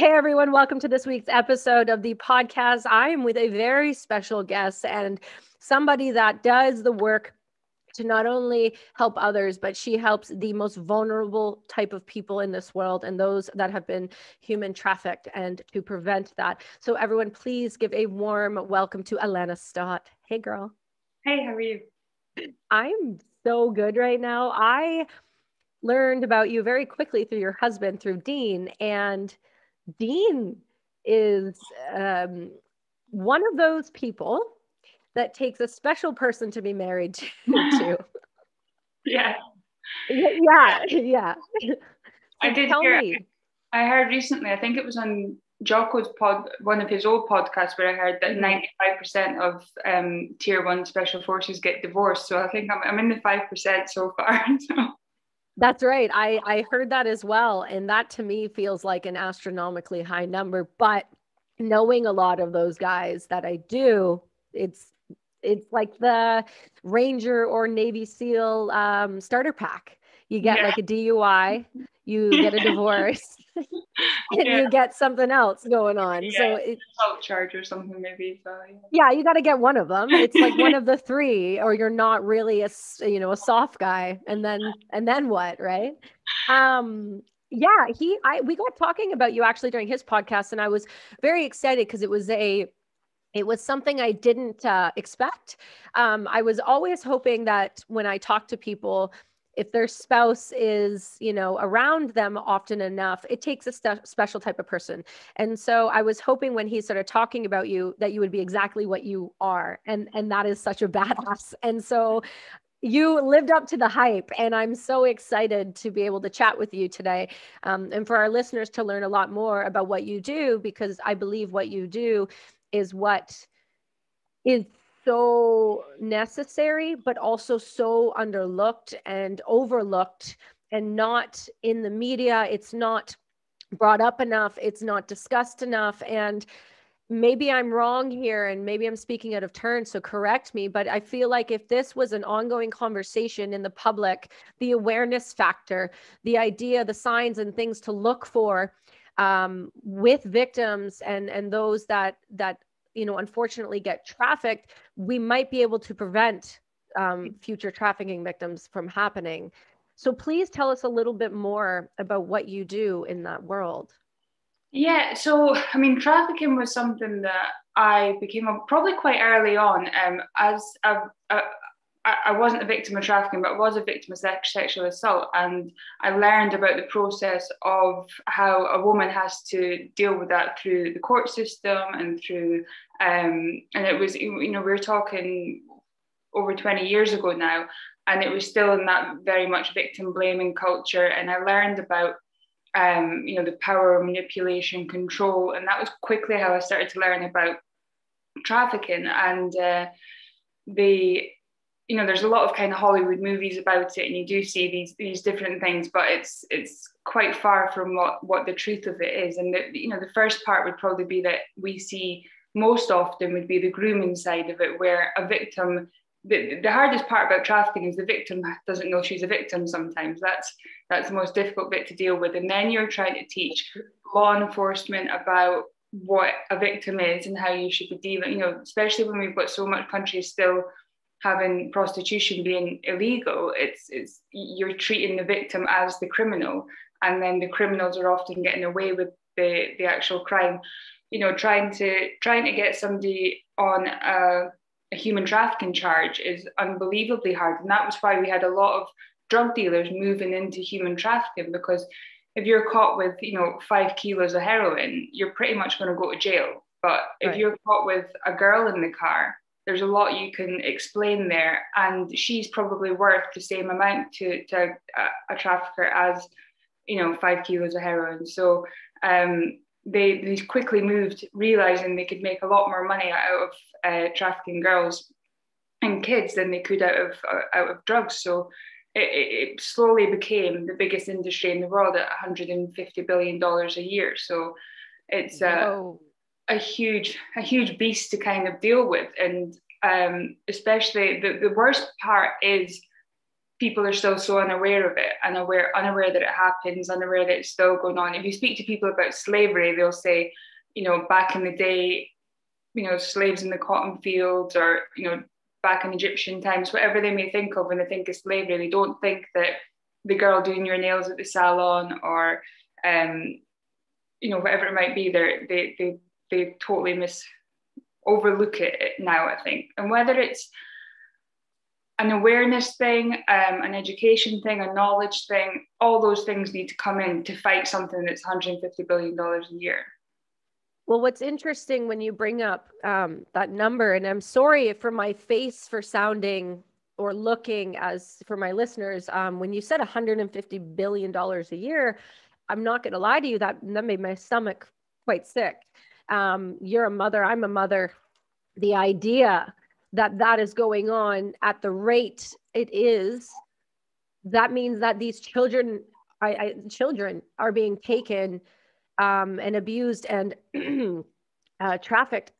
Hey everyone, welcome to this week's episode of the podcast. I am with a very special guest and somebody that does the work to not only help others, but she helps the most vulnerable type of people in this world and those that have been human trafficked and to prevent that. So, everyone, please give a warm welcome to Alana Stott. Hey, girl. Hey, how are you? I'm so good right now. I learned about you very quickly through your husband, through Dean, and Dean is um, one of those people that takes a special person to be married to. yeah. Yeah, yeah. I did tell hear. me. I heard recently. I think it was on Jocko's pod, one of his old podcasts, where I heard that Mhm. ninety-five percent of um, tier one special forces get divorced. So I think I'm, I'm in the five percent so far. So. That's right. I I heard that as well, and that to me feels like an astronomically high number. But knowing a lot of those guys that I do, it's it's like the Ranger or Navy SEAL um, starter pack. You get Yeah. like a DUI, you get a divorce, and Yeah. you get something else going on. So Yeah. it, Assault charge or something maybe. So yeah. yeah, you got to get one of them. It's like one of the three, or you're not really a you know a soft guy, and then and then what, right? Um, yeah, he I we got talking about you actually during his podcast, and I was very excited because it was a it was something I didn't uh, expect. Um, I was always hoping that when I talk to people, if their spouse is, you know, around them often enough, it takes a st- special type of person. And so I was hoping when he started talking about you that you would be exactly what you are, and and that is such a badass. And so you lived up to the hype, and I'm so excited to be able to chat with you today, um, and for our listeners to learn a lot more about what you do, because I believe what you do is what is so necessary, but also so underlooked and overlooked and not in the media. It's not brought up enough. It's not discussed enough. And maybe I'm wrong here and maybe I'm speaking out of turn. So correct me. But I feel like if this was an ongoing conversation in the public, the awareness factor, the idea, the signs and things to look for um, with victims and and those that that you know unfortunately get trafficked we might be able to prevent um, future trafficking victims from happening so please tell us a little bit more about what you do in that world Yeah, so I mean, trafficking was something that I became a, probably quite early on. Um, as a, a, I wasn't a victim of trafficking, but I was a victim of sex, sexual assault, and I learned about the process of how a woman has to deal with that through the court system and through, um, and it was you know we we're talking over 20 years ago now, and it was still in that very much victim blaming culture, and I learned about um, you know, the power, manipulation, control, and that was quickly how I started to learn about trafficking. And uh, the, you know, there's a lot of kind of Hollywood movies about it, and you do see these these different things, but it's it's quite far from what what the truth of it is. And the, you know, the first part would probably be that we see most often would be the grooming side of it, where a victim. The, the hardest part about trafficking is the victim doesn't know she's a victim sometimes. That's that's the most difficult bit to deal with. And then you're trying to teach law enforcement about what a victim is and how you should be dealing, you know, especially when we've got so much countries still having prostitution being illegal, it's it's you're treating the victim as the criminal. And then the criminals are often getting away with the, the actual crime. You know, trying to trying to get somebody on a, a human trafficking charge is unbelievably hard. And that was why we had a lot of drug dealers moving into human trafficking because if you're caught with you know five kilos of heroin you're pretty much going to go to jail but if Right. you're caught with a girl in the car there's a lot you can explain there and she's probably worth the same amount to, to a, a trafficker as you know five kilos of heroin so um, they, they quickly moved realizing they could make a lot more money out of uh, trafficking girls and kids than they could out of uh, out of drugs so it, it, slowly became the biggest industry in the world at 150 billion dollars a year. So it's Whoa. A huge a huge beast to kind of deal with, and um, especially the, the worst part is people are still so unaware of it, unaware, unaware that it happens, unaware that it's still going on. If you speak to people about slavery, they'll say, you know, back in the day, you know, slaves in the cotton fields or, you know, back in Egyptian times, whatever they may think of when they think of slavery, they don't think that the girl doing your nails at the salon or, um, you know, whatever it might be, they they they they totally miss overlook it now. I think, and whether it's an awareness thing, um, an education thing, a knowledge thing, all those things need to come in to fight something that's 150 billion dollars a year. Well, what's interesting when you bring up um, that number, and I'm sorry for my face for sounding or looking as for my listeners, um, when you said 150 billion dollars a year, I'm not going to lie to you that that made my stomach quite sick. Um, you're a mother, I'm a mother. The idea that that is going on at the rate it is, that means that these children, I, I children are being taken um, and abused and uh, trafficked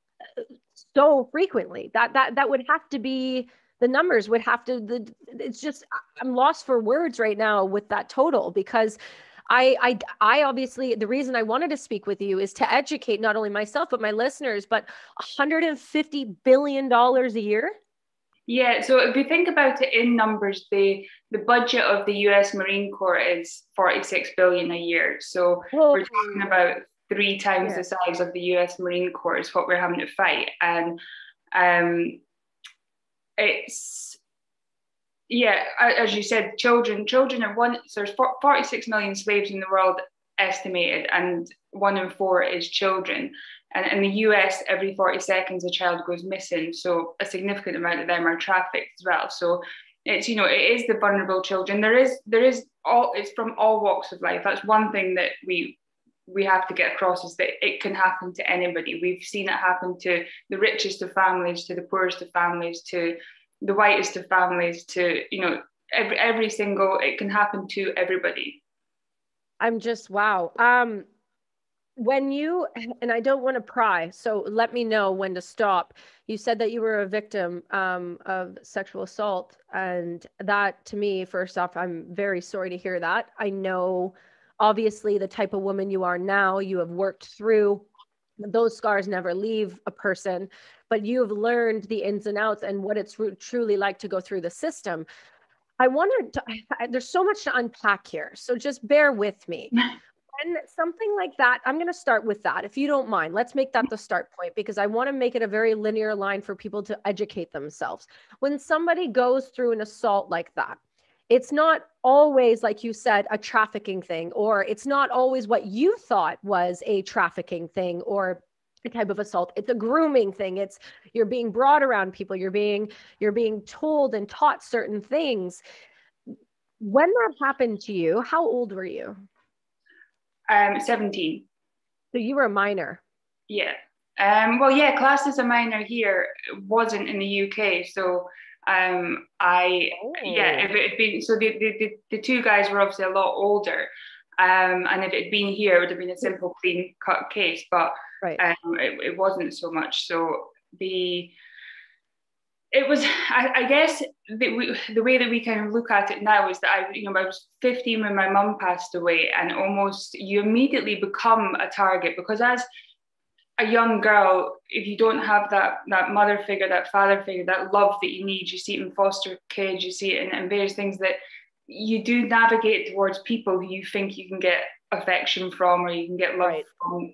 so frequently that that that would have to be the numbers would have to the it's just i'm lost for words right now with that total because I, I i obviously the reason i wanted to speak with you is to educate not only myself but my listeners but 150 billion dollars a year yeah, so if you think about it in numbers, the the budget of the U.S. Marine Corps is 46 billion a year. So we're talking about three times yeah. the size of the U.S. Marine Corps is what we're having to fight, and um, it's yeah, as you said, children children are one. So there's 46 million slaves in the world estimated, and one in four is children. And in the US, every 40 seconds a child goes missing. So a significant amount of them are trafficked as well. So it's you know it is the vulnerable children. There is there is all it's from all walks of life. That's one thing that we we have to get across is that it can happen to anybody. We've seen it happen to the richest of families, to the poorest of families, to the whitest of families, to you know every every single. It can happen to everybody. I'm just wow. Um, when you and i don't want to pry so let me know when to stop you said that you were a victim um, of sexual assault and that to me first off i'm very sorry to hear that i know obviously the type of woman you are now you have worked through those scars never leave a person but you have learned the ins and outs and what it's truly like to go through the system i wanted to I, there's so much to unpack here so just bear with me when something like that, I'm going to start with that. If you don't mind, let's make that the start point because I want to make it a very linear line for people to educate themselves. When somebody goes through an assault like that, it's not always, like you said, a trafficking thing, or it's not always what you thought was a trafficking thing or a type of assault it's a grooming thing it's you're being brought around people you're being you're being told and taught certain things when that happened to you how old were you um, 17. So you were a minor? Yeah. Um, well, yeah, class as a minor here wasn't in the UK. So um, I, oh. yeah, if it had been, so the, the, the, two guys were obviously a lot older. Um, and if it had been here, it would have been a simple, clean cut case, but right. um, it, it wasn't so much. So the, it was I, I guess the, we, the way that we kind of look at it now is that I you know I was 15 when my mum passed away and almost you immediately become a target because as a young girl if you don't have that that mother figure that father figure that love that you need you see it in foster kids you see it in, in various things that you do navigate towards people who you think you can get affection from or you can get love right. from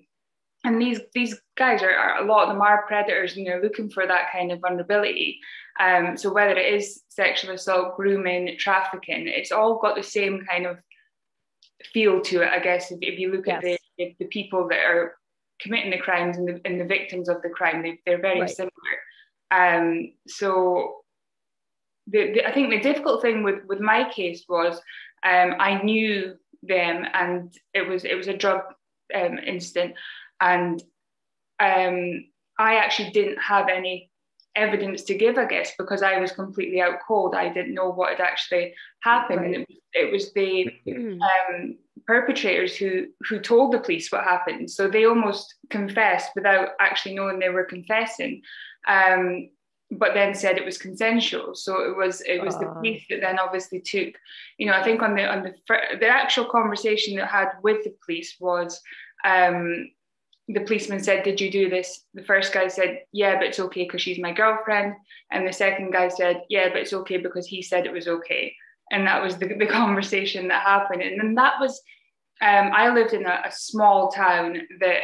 and these these guys are, are, a lot of them are predators and they're looking for that kind of vulnerability um, so whether it is sexual assault grooming trafficking it's all got the same kind of feel to it i guess if, if you look yes. at the, the people that are committing the crimes and the, and the victims of the crime they, they're very right. similar um, so the, the, i think the difficult thing with with my case was um, i knew them and it was it was a drug um, incident and um, I actually didn't have any evidence to give, I guess, because I was completely out cold. I didn't know what had actually happened, right. and it, it, was the um, perpetrators who who told the police what happened. So they almost confessed without actually knowing they were confessing. Um, but then said it was consensual. So it was it was uh. the police that then obviously took, you know, I think on the on the the actual conversation that I had with the police was um, the policeman said, Did you do this? The first guy said, Yeah, but it's okay because she's my girlfriend. And the second guy said, Yeah, but it's okay because he said it was okay. And that was the, the conversation that happened. And then that was, um, I lived in a, a small town that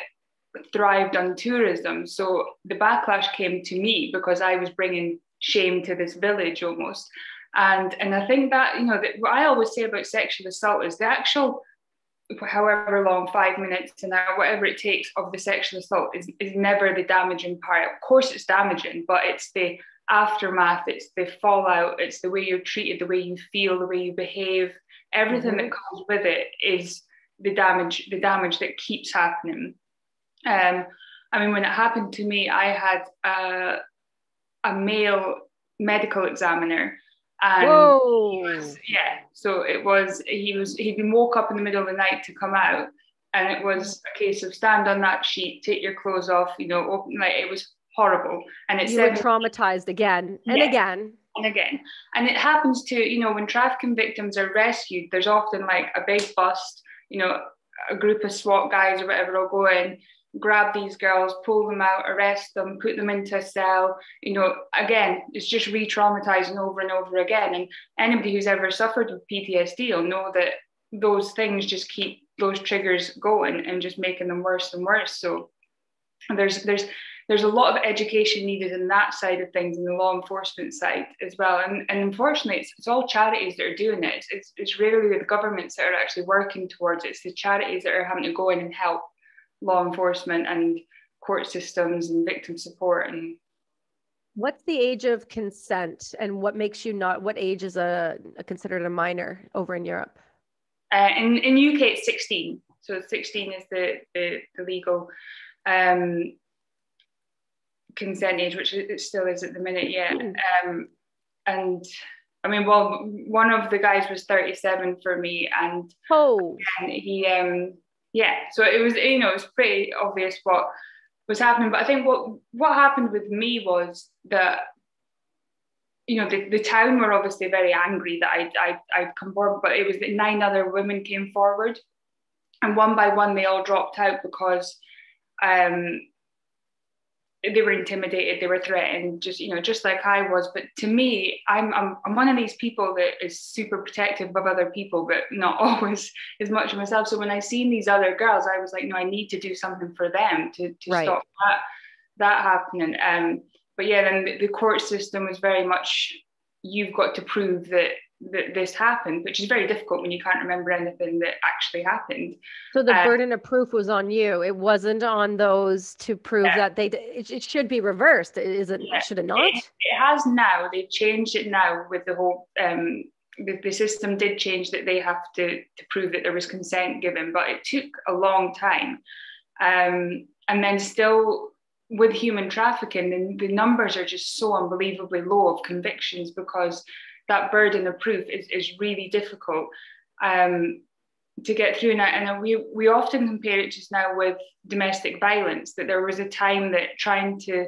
thrived on tourism. So the backlash came to me because I was bringing shame to this village almost. And, and I think that, you know, that what I always say about sexual assault is the actual, however long, five minutes, an hour, whatever it takes of the sexual assault is, is never the damaging part. Of course, it's damaging, but it's the aftermath, it's the fallout, it's the way you're treated, the way you feel, the way you behave. Everything mm-hmm. that comes with it is the damage, the damage that keeps happening. Um, I mean, when it happened to me, I had a, a male medical examiner. Um, and was, yeah, so it was, he was, he'd been woke up in the middle of the night to come out. And it was a case of stand on that sheet, take your clothes off, you know, open, like it was horrible. And it you were traumatized again and yeah, again and again. And it happens to, you know, when trafficking victims are rescued, there's often like a big bust, you know, a group of SWAT guys or whatever will go in grab these girls, pull them out, arrest them, put them into a cell. You know, again, it's just re traumatizing over and over again. And anybody who's ever suffered with PTSD will know that those things just keep those triggers going and just making them worse and worse. So there's there's there's a lot of education needed in that side of things in the law enforcement side as well. And, and unfortunately, it's, it's all charities that are doing it. It's, it's, it's rarely the governments that are actually working towards it. It's the charities that are having to go in and help law enforcement and court systems and victim support and what's the age of consent and what makes you not what age is a, a considered a minor over in europe? Uh, in, in uk it's 16 so 16 is the, the, the legal um, consent age which it still is at the minute yeah. Mm. um, and I mean, well, one of the guys was 37 for me, and oh, and he um yeah, so it was you know it was pretty obvious what was happening. But I think what what happened with me was that you know the, the town were obviously very angry that I I I'd come forward, but it was that nine other women came forward, and one by one they all dropped out because um they were intimidated, they were threatened, just you know, just like I was. But to me, I'm I'm, I'm one of these people that is super protective of other people, but not always as much of myself. So when I seen these other girls, I was like, no, I need to do something for them to to right. stop that that happening. Um, but yeah, then the, the court system was very much you've got to prove that that this happened, which is very difficult when you can't remember anything that actually happened. So the uh, burden of proof was on you. It wasn't on those to prove yeah. that they. It, it, should be reversed. Is it? Yeah. Should it not? It, it, has now. They've changed it now with the whole. Um, the, the system did change that they have to to prove that there was consent given, but it took a long time. Um, and then still with human trafficking, the, the numbers are just so unbelievably low of convictions because that burden of proof is, is really difficult um, to get through. And, and we, we often compare it just now with domestic violence, that there was a time that trying to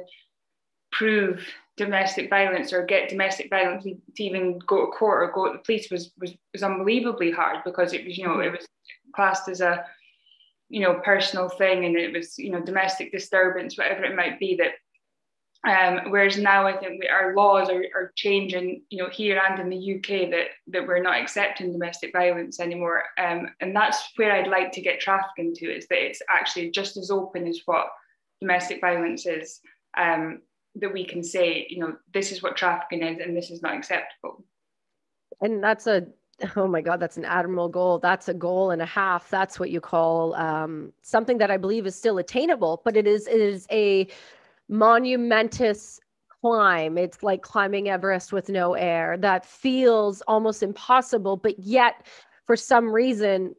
prove domestic violence or get domestic violence to even go to court or go to the police was, was, was unbelievably hard because it was, you know, it was classed as a, you know, personal thing and it was, you know, domestic disturbance, whatever it might be that um, whereas now I think we, our laws are, are changing, you know, here and in the UK that that we're not accepting domestic violence anymore. Um, and that's where I'd like to get trafficking to is that it's actually just as open as what domestic violence is. Um, that we can say, you know, this is what trafficking is and this is not acceptable. And that's a oh my god that's an admirable goal that's a goal and a half that's what you call um, something that i believe is still attainable but it is it is a monumentous climb. It's like climbing Everest with no air that feels almost impossible, but yet for some reason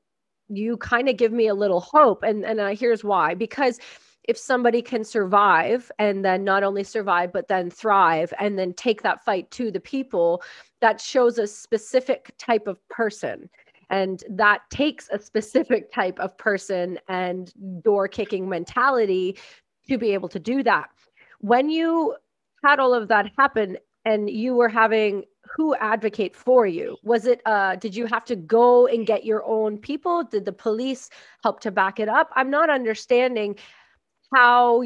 you kind of give me a little hope. And and uh, here's why because if somebody can survive and then not only survive but then thrive and then take that fight to the people that shows a specific type of person and that takes a specific type of person and door kicking mentality to be able to do that. When you had all of that happen and you were having who advocate for you was it uh did you have to go and get your own people? Did the police help to back it up? I'm not understanding how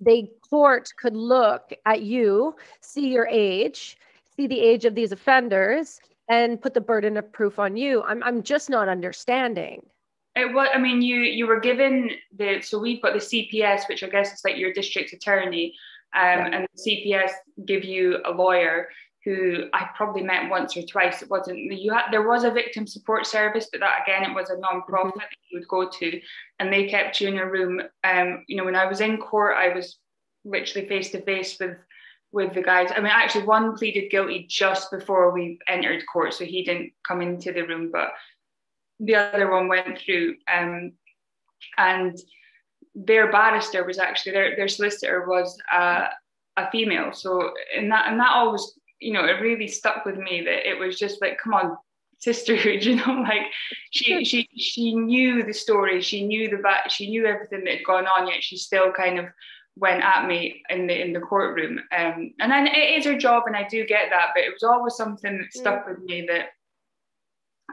they court could look at you see your age see the age of these offenders and put the burden of proof on you. I'm, I'm just not understanding it was i mean you you were given the so we've got the cps which i guess is like your district attorney um, yeah. and the CPS give you a lawyer who I probably met once or twice. It wasn't you had there was a victim support service, but that again it was a non-profit mm-hmm. that you would go to, and they kept you in a room. Um, you know, when I was in court, I was literally face to face with with the guys. I mean, actually, one pleaded guilty just before we entered court, so he didn't come into the room, but the other one went through. Um, and their barrister was actually their their solicitor was uh, a female. So and that and that always you know it really stuck with me that it was just like come on sisterhood you know like she she she knew the story she knew the back she knew everything that had gone on yet she still kind of went at me in the in the courtroom um and then it is her job and I do get that but it was always something that stuck mm. with me that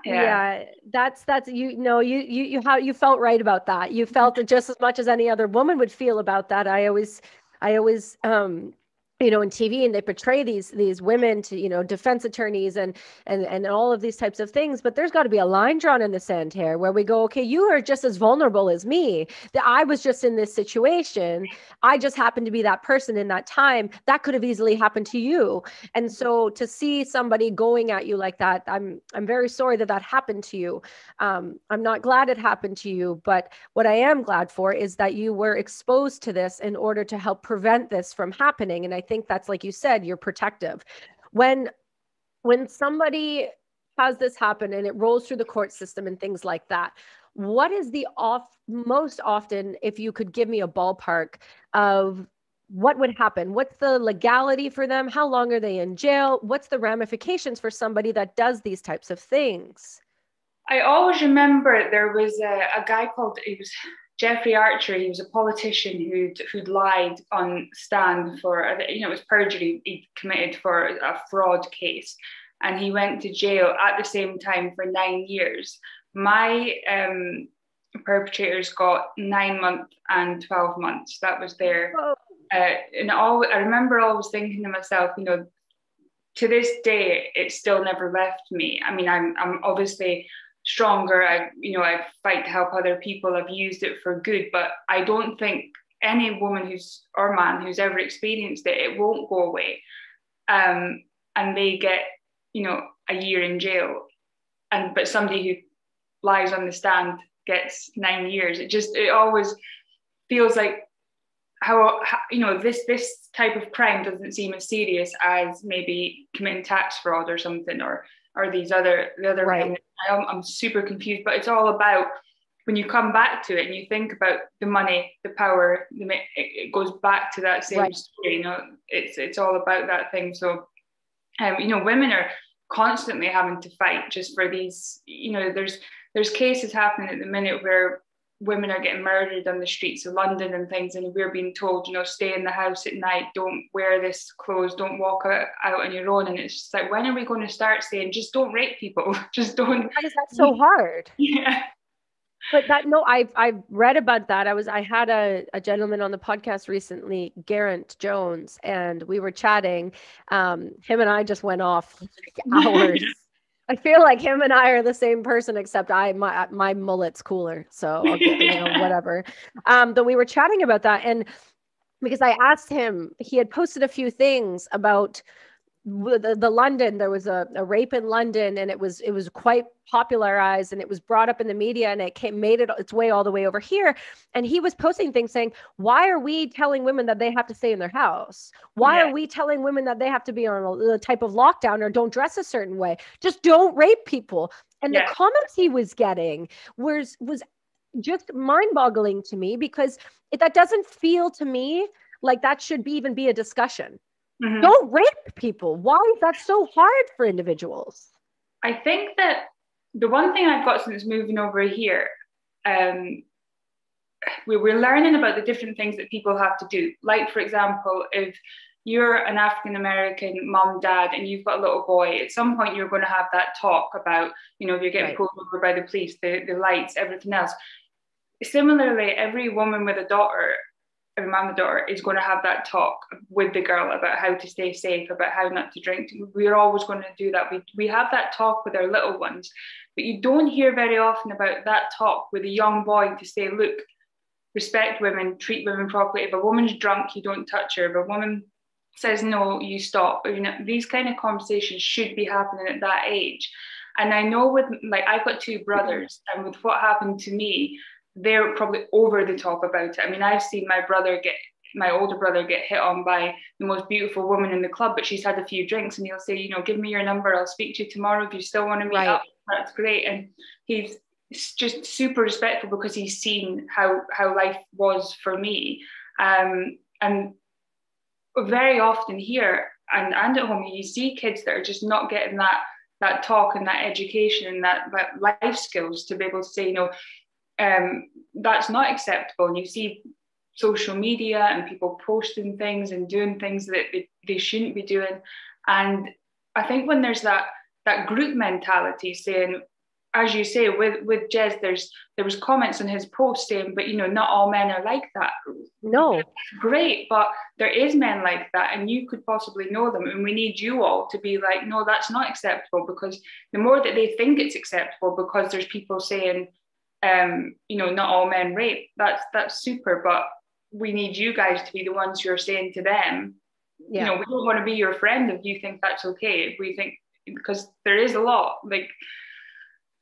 yeah. yeah. that's that's you know you you you how you felt right about that you felt it just as much as any other woman would feel about that i always i always um you know in tv and they portray these these women to you know defense attorneys and and and all of these types of things but there's got to be a line drawn in the sand here where we go okay you are just as vulnerable as me. That i was just in this situation. I just happened to be that person in that time. That could have easily happened to you. And so to see somebody going at you like that i'm i'm very sorry that that happened to you. Um, i'm not glad it happened to you but what i am glad for is that you were exposed to this in order to help prevent this from happening and i think that's like you said, you're protective. When when somebody has this happen and it rolls through the court system and things like that, what is the off most often, if you could give me a ballpark of what would happen? What's the legality for them? How long are they in jail? What's the ramifications for somebody that does these types of things? I always remember there was a, a guy called, it was Jeffrey Archer, he was a politician who'd, who'd lied on stand for, you know, it was perjury he committed for a fraud case. And he went to jail at the same time for nine years. My um, perpetrators got nine months and 12 months. That was their, uh, and all, I remember always thinking to myself, you know, to this day, it still never left me. I mean, I'm, I'm obviously stronger. I, you know, I fight to help other people. I've used it for good, but I don't think any woman who's or man who's ever experienced it, it won't go away. Um, and they get, you know, a year in jail. And but somebody who lies on the stand gets nine years. It just it always feels like how, how, you know this this type of crime doesn't seem as serious as maybe committing tax fraud or something or or these other the other right. I'm, I'm super confused but it's all about when you come back to it and you think about the money the power the, it, goes back to that same right. story you know it's it's all about that thing so um, you know women are constantly having to fight just for these you know there's there's cases happening at the minute where women are getting murdered on the streets of London and things, and we're being told, you know, stay in the house at night, don't wear this clothes, don't walk out, out on your own. And it's just like, when are we going to start saying, just don't rape people, just don't? Why is that so hard? Yeah. But that no, I've I've read about that. I was I had a, a gentleman on the podcast recently, Garrett Jones, and we were chatting. Um, him and I just went off hours I feel like him and I are the same person, except I my my mullet's cooler, so get, you know whatever. Um, but we were chatting about that, and because I asked him, he had posted a few things about the, the London, there was a, a rape in London and it was it was quite popularized and it was brought up in the media and it came made it its way all the way over here. And he was posting things saying, Why are we telling women that they have to stay in their house? Why yeah. are we telling women that they have to be on a, a, type of lockdown or don't dress a certain way? Just don't rape people. And yeah. the comments he was getting was was just mind-boggling to me because it, that doesn't feel to me like that should be even be a discussion Mm-hmm. Don't rape people. Why is that so hard for individuals? I think that the one thing I've got since moving over here, um, we, we're learning about the different things that people have to do. Like, for example, if you're an African American mom, dad, and you've got a little boy, at some point you're going to have that talk about, you know, if you're getting right. pulled over by the police, the, the lights, everything else. Similarly, every woman with a daughter, every mom with a daughter is going to have that talk with the girl about how to stay safe, about how not to drink. We're always going to do that. We, we have that talk with our little ones, but you don't hear very often about that talk with a young boy to say, look, respect women, treat women properly. If a woman's drunk, you don't touch her. If a woman says no, you stop. You know, these kind of conversations should be happening at that age. And I know with like I've got two brothers, and with what happened to me, they're probably over the top about it. I mean, I've seen my brother get my older brother get hit on by the most beautiful woman in the club, but she's had a few drinks, and he'll say, you know, give me your number, I'll speak to you tomorrow if you still want to meet right. up. That's great, and he's just super respectful because he's seen how how life was for me, um, and very often here and, and at home you see kids that are just not getting that that talk and that education and that, that life skills to be able to say you know um, that's not acceptable. And you see social media and people posting things and doing things that they, they shouldn't be doing. And i think when there's that that group mentality saying as you say with with Jez, there's there was comments on his post saying, but you know, not all men are like that. No, great, but there is men like that, and you could possibly know them, and we need you all to be like, no, that's not acceptable, because the more that they think it's acceptable, because there's people saying, um, you know, not all men rape. That's that's super, but we need you guys to be the ones who are saying to them, yeah. you know, we don't want to be your friend if you think that's okay. If we think because there is a lot like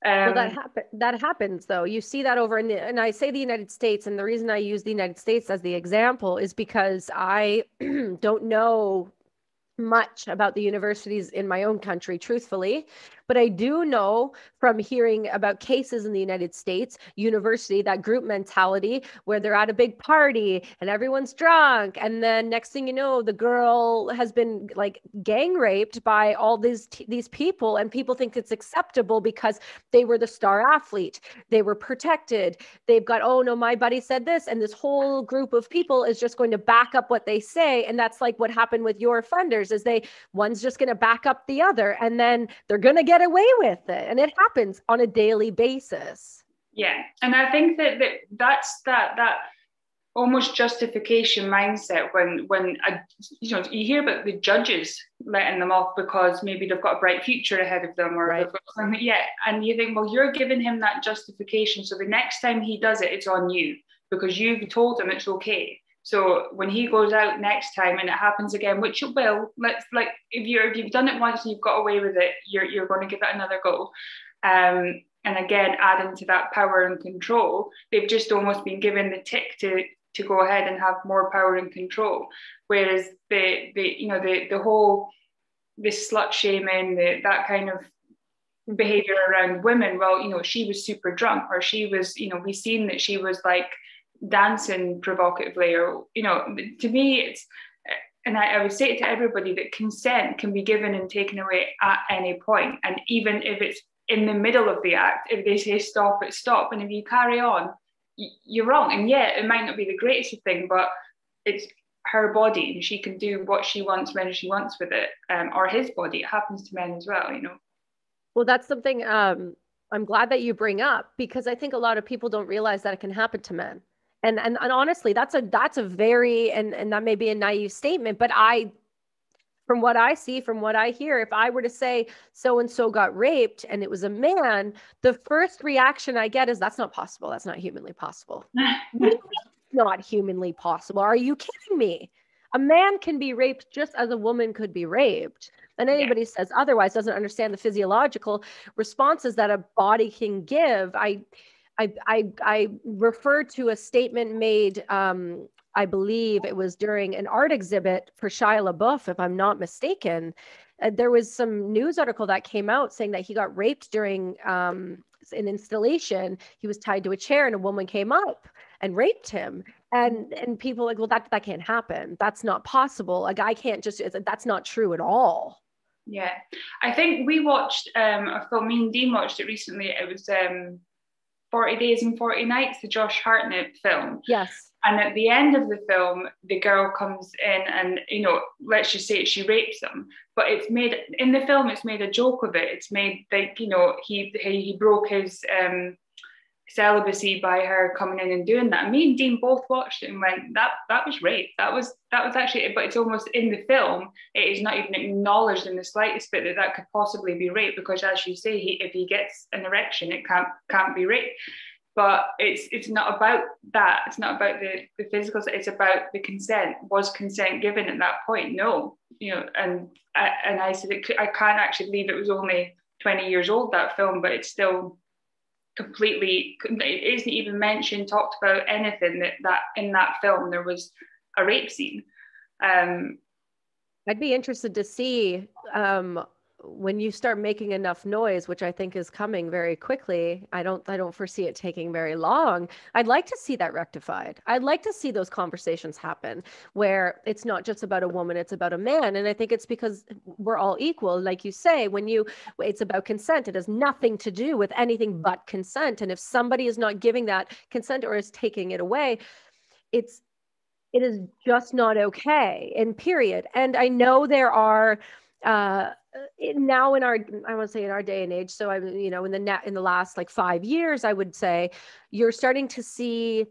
um, well, that um, happen that happens though. You see that over in the, and I say the United States, and the reason I use the United States as the example is because I don't know much about the universities in my own country, truthfully. But I do know from hearing about cases in the United States, university, that group mentality where they're at a big party and everyone's drunk. And then next thing you know, the girl has been like gang raped by all these, these people. And people think it's acceptable because they were the star athlete. They were protected. They've got, oh no, my buddy said this. And this whole group of people is just going to back up what they say. And that's like what happened with your funders is they, one's just going to back up the other. And then they're going to get get away with it. And it happens on a daily basis. Yeah. And i think that, that that's that that almost justification mindset when when a, you know you hear about the judges letting them off because maybe they've got a bright future ahead of them or right. something. Yeah. And you think well you're giving him that justification. So the next time he does it it's on you because you've told him it's okay so when he goes out next time and it happens again, which it will, let's like if you're if you've done it once and you've got away with it, you're you're going to give it another go. Um, and again, adding to that power and control, they've just almost been given the tick to to go ahead and have more power and control. Whereas the the you know the the whole this slut shaming, the, that kind of behavior around women, well, you know, she was super drunk or she was, you know, we've seen that she was like dancing provocatively or you know to me it's and I, I, would say it to everybody that consent can be given and taken away at any point. And even if it's in the middle of the act if they say stop it's stop. And if you carry on you're wrong. And yeah it might not be the greatest thing but it's her body and she can do what she wants when she wants with it um, or his body. It happens to men as well you know. Well that's something um, i'm glad that you bring up because i think a lot of people don't realize that it can happen to men and, and and honestly that's a that's a very and and that may be a naive statement but i from what i see from what i hear if i were to say so and so got raped and it was a man the first reaction i get is that's not possible. That's not humanly possible. Not humanly possible. Are you kidding me? A man can be raped just as a woman could be raped. And anybody yeah. says otherwise doesn't understand the physiological responses that a body can give. I I, I, I refer to a statement made, um, I believe it was during an art exhibit for Shia LaBeouf, if I'm not mistaken. Uh, there was some news article that came out saying that he got raped during um, an installation. He was tied to a chair, and a woman came up and raped him. And and people like, well, that that can't happen. That's not possible. A guy can't just. That's not true at all. Yeah, I think we watched um, a film. Me and Dean watched it recently. It was um, 40 Days and 40 Nights, the Josh Hartnett film. Yes. And at the end of the film, the girl comes in and, you know, let's just say she rapes him. But it's made in the film, it's made a joke of it. It's made like, you know, he he, he broke his um celibacy by her coming in and doing that. Me and Dean both watched it and went, that that was rape. That was that was actually, but it's almost in the film. It is not even acknowledged in the slightest bit that that could possibly be rape because, as you say, he, if he gets an erection, it can't can't be rape. But it's it's not about that. It's not about the the physical. It's about the consent. Was consent given at that point? No, you know. And I, and I said it, I can't actually believe it was only 20 years old that film, but it's still completely it isn't even mentioned talked about anything that that in that film. There was a rape scene. Um i'd be interested to see um when you start making enough noise which i think is coming very quickly i don't i don't foresee it taking very long. I'd like to see that rectified. I'd like to see those conversations happen where it's not just about a woman it's about a man. And i think it's because we're all equal. Like you say when you it's about consent it has nothing to do with anything but consent. And if somebody is not giving that consent or is taking it away it's it is just not okay and period. And i know there are uh now in our i want to say in our day and age so i'm you know in the net in the last like five years i would say you're starting to see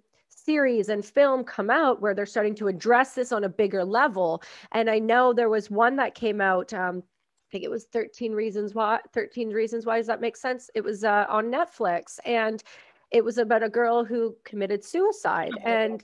series and film come out where they're starting to address this on a bigger level. And i know there was one that came out um, i think it was 13 reasons why 13 reasons why does that make sense? It was uh, on netflix and it was about a girl who committed suicide and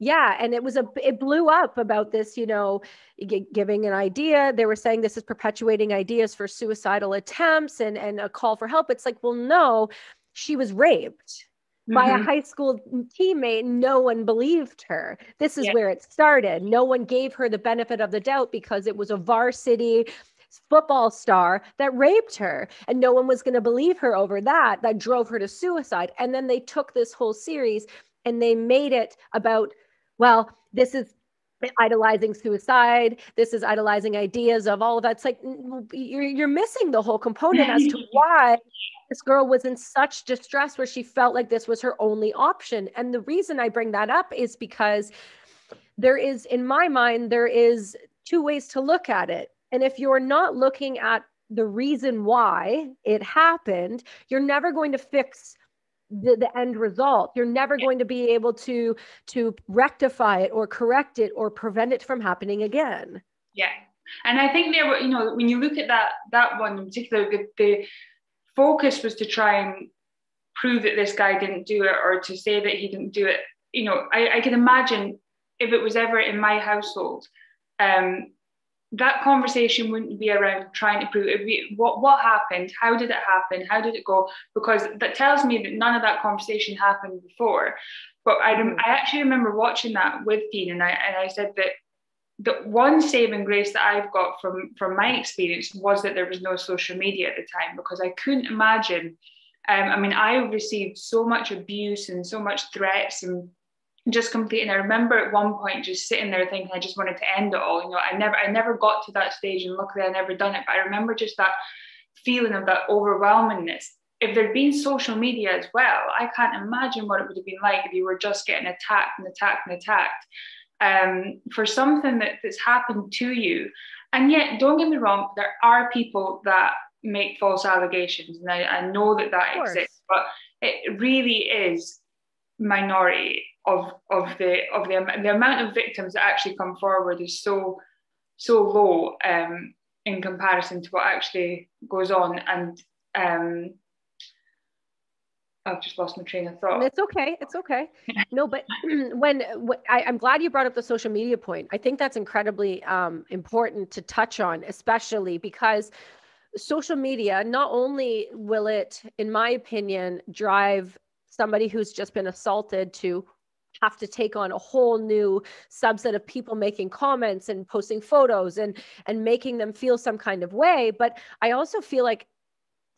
yeah and it was a it blew up about this you know g- giving an idea they were saying this is perpetuating ideas for suicidal attempts and and a call for help it's like well no she was raped mm-hmm. by a mm-hmm. high school teammate no one believed her this is yeah. where it started no one gave her the benefit of the doubt because it was a varsity football star that raped her and no one was going to believe her over that that drove her to suicide and then they took this whole series and they made it about well, this is idolizing suicide. This is idolizing ideas of all of that. It's like you're, you're missing the whole component as to why this girl was in such distress where she felt like this was her only option. And the reason I bring that up is because there is, in my mind, there is two ways to look at it. And if you're not looking at the reason why it happened, you're never going to fix the, the end result. You're never going to be able to to rectify it or correct it or prevent it from happening again. Yeah. And i think there were you know when you look at that that one in particular the, the focus was to try and prove that this guy didn't do it or to say that he didn't do it. You know i, I can imagine if it was ever in my household um, that conversation wouldn't be around trying to prove it. Be, what what happened? How did it happen? How did it go? Because that tells me that none of that conversation happened before. But I mm. I actually remember watching that with Dean, and I and I said that the one saving grace that I've got from from my experience was that there was no social media at the time because I couldn't imagine. Um, I mean, I received so much abuse and so much threats and just completely. And I remember at one point just sitting there thinking I just wanted to end it all. You know, I never I never got to that stage, and luckily I never done it. But I remember just that feeling of that overwhelmingness. If there'd been social media as well, I can't imagine what it would have been like if you were just getting attacked and attacked and attacked um, for something that, that's happened to you. And yet, don't get me wrong, there are people that make false allegations, and I, I know that that exists, but it really is minority of of the of the the amount of victims that actually come forward is so so low um, in comparison to what actually goes on and um, I've just lost my train of thought. It's okay. It's okay. no, but when, when I, am glad you brought up the social media point. I think that's incredibly um, important to touch on, especially because social media not only will it, in my opinion, drive somebody who's just been assaulted to have to take on a whole new subset of people making comments and posting photos and and making them feel some kind of way. But i also feel like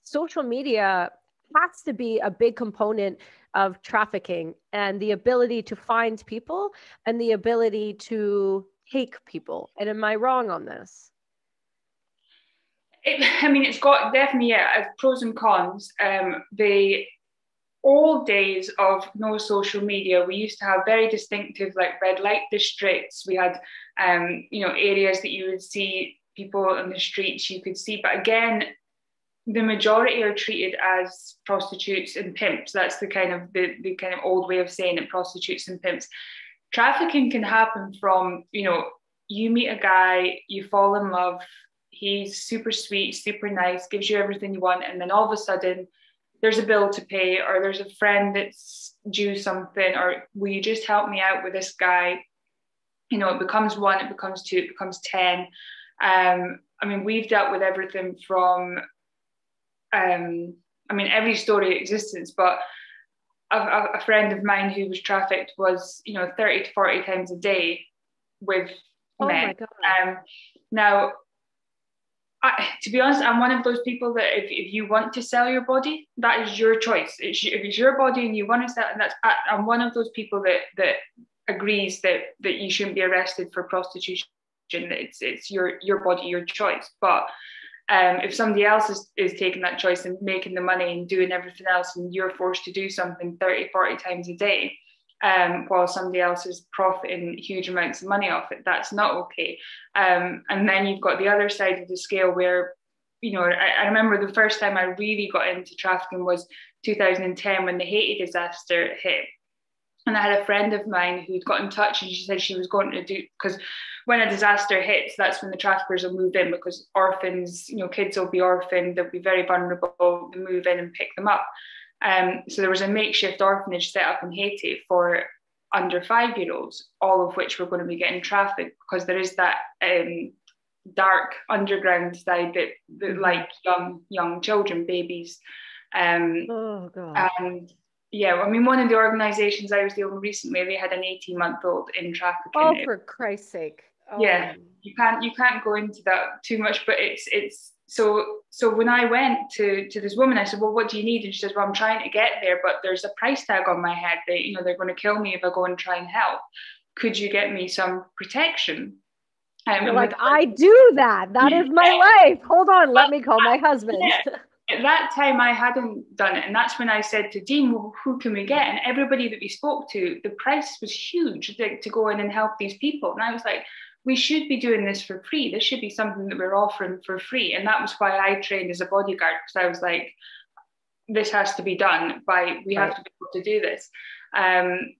social media has to be a big component of trafficking and the ability to find people and the ability to take people. And am i wrong on this? It, I mean, it's got definitely yeah, pros and cons. Um, the old days of no social media, we used to have very distinctive like red light districts. We had, um, you know, areas that you would see people on the streets you could see. But again, the majority are treated as prostitutes and pimps. That's the kind of the, the kind of old way of saying it, prostitutes and pimps. Trafficking can happen from, you know, you meet a guy, you fall in love, he's super sweet, super nice, gives you everything you want, and then all of a sudden there's a bill to pay, or there's a friend that's due something, or will you just help me out with this guy? You know, it becomes one, it becomes two, it becomes 10. Um, I mean, we've dealt with everything from um, I mean, every story existence, but a, a, friend of mine who was trafficked was, you know, 30 to 40 times a day with oh men. Um, now, I, to be honest, I'm one of those people that if, if you want to sell your body, that is your choice. It's, if it's your body and you want to sell, and that's I'm one of those people that that agrees that that you shouldn't be arrested for prostitution. It's it's your your body, your choice. But um, if somebody else is, is taking that choice and making the money and doing everything else and you're forced to do something 30 40 times a day um, while somebody else is profiting huge amounts of money off it that's not okay um, and then you've got the other side of the scale where you know I, I remember the first time i really got into trafficking was 2010 when the haiti disaster hit and I had a friend of mine who'd got in touch and she said she was going to do because when a disaster hits, that's when the traffickers will move in because orphans, you know, kids will be orphaned, they'll be very vulnerable, they move in and pick them up. Um, so there was a makeshift orphanage set up in Haiti for under five year olds, all of which were going to be getting trafficked because there is that um, dark underground side that, that mm-hmm. like young young children, babies. Um, oh, God. And yeah, I mean, one of the organizations I was dealing with recently, they had an 18 month old in trafficking. Oh, for Christ's sake. Oh. Yeah, you can't you can't go into that too much, but it's it's so so when I went to to this woman, I said, well, what do you need? And she says, well, I'm trying to get there, but there's a price tag on my head. They you know they're going to kill me if I go and try and help. Could you get me some protection? Um, like, I do that. That yeah. is my life. Hold on, let me call my husband. Yeah at that time I hadn't done it. And that's when I said to Dean, well, who can we get? And everybody that we spoke to, the price was huge to, to go in and help these people. And I was like, we should be doing this for free. This should be something that we're offering for free. And that was why I trained as a bodyguard, because I was like, this has to be done by, we right. have to be able to do this. Um,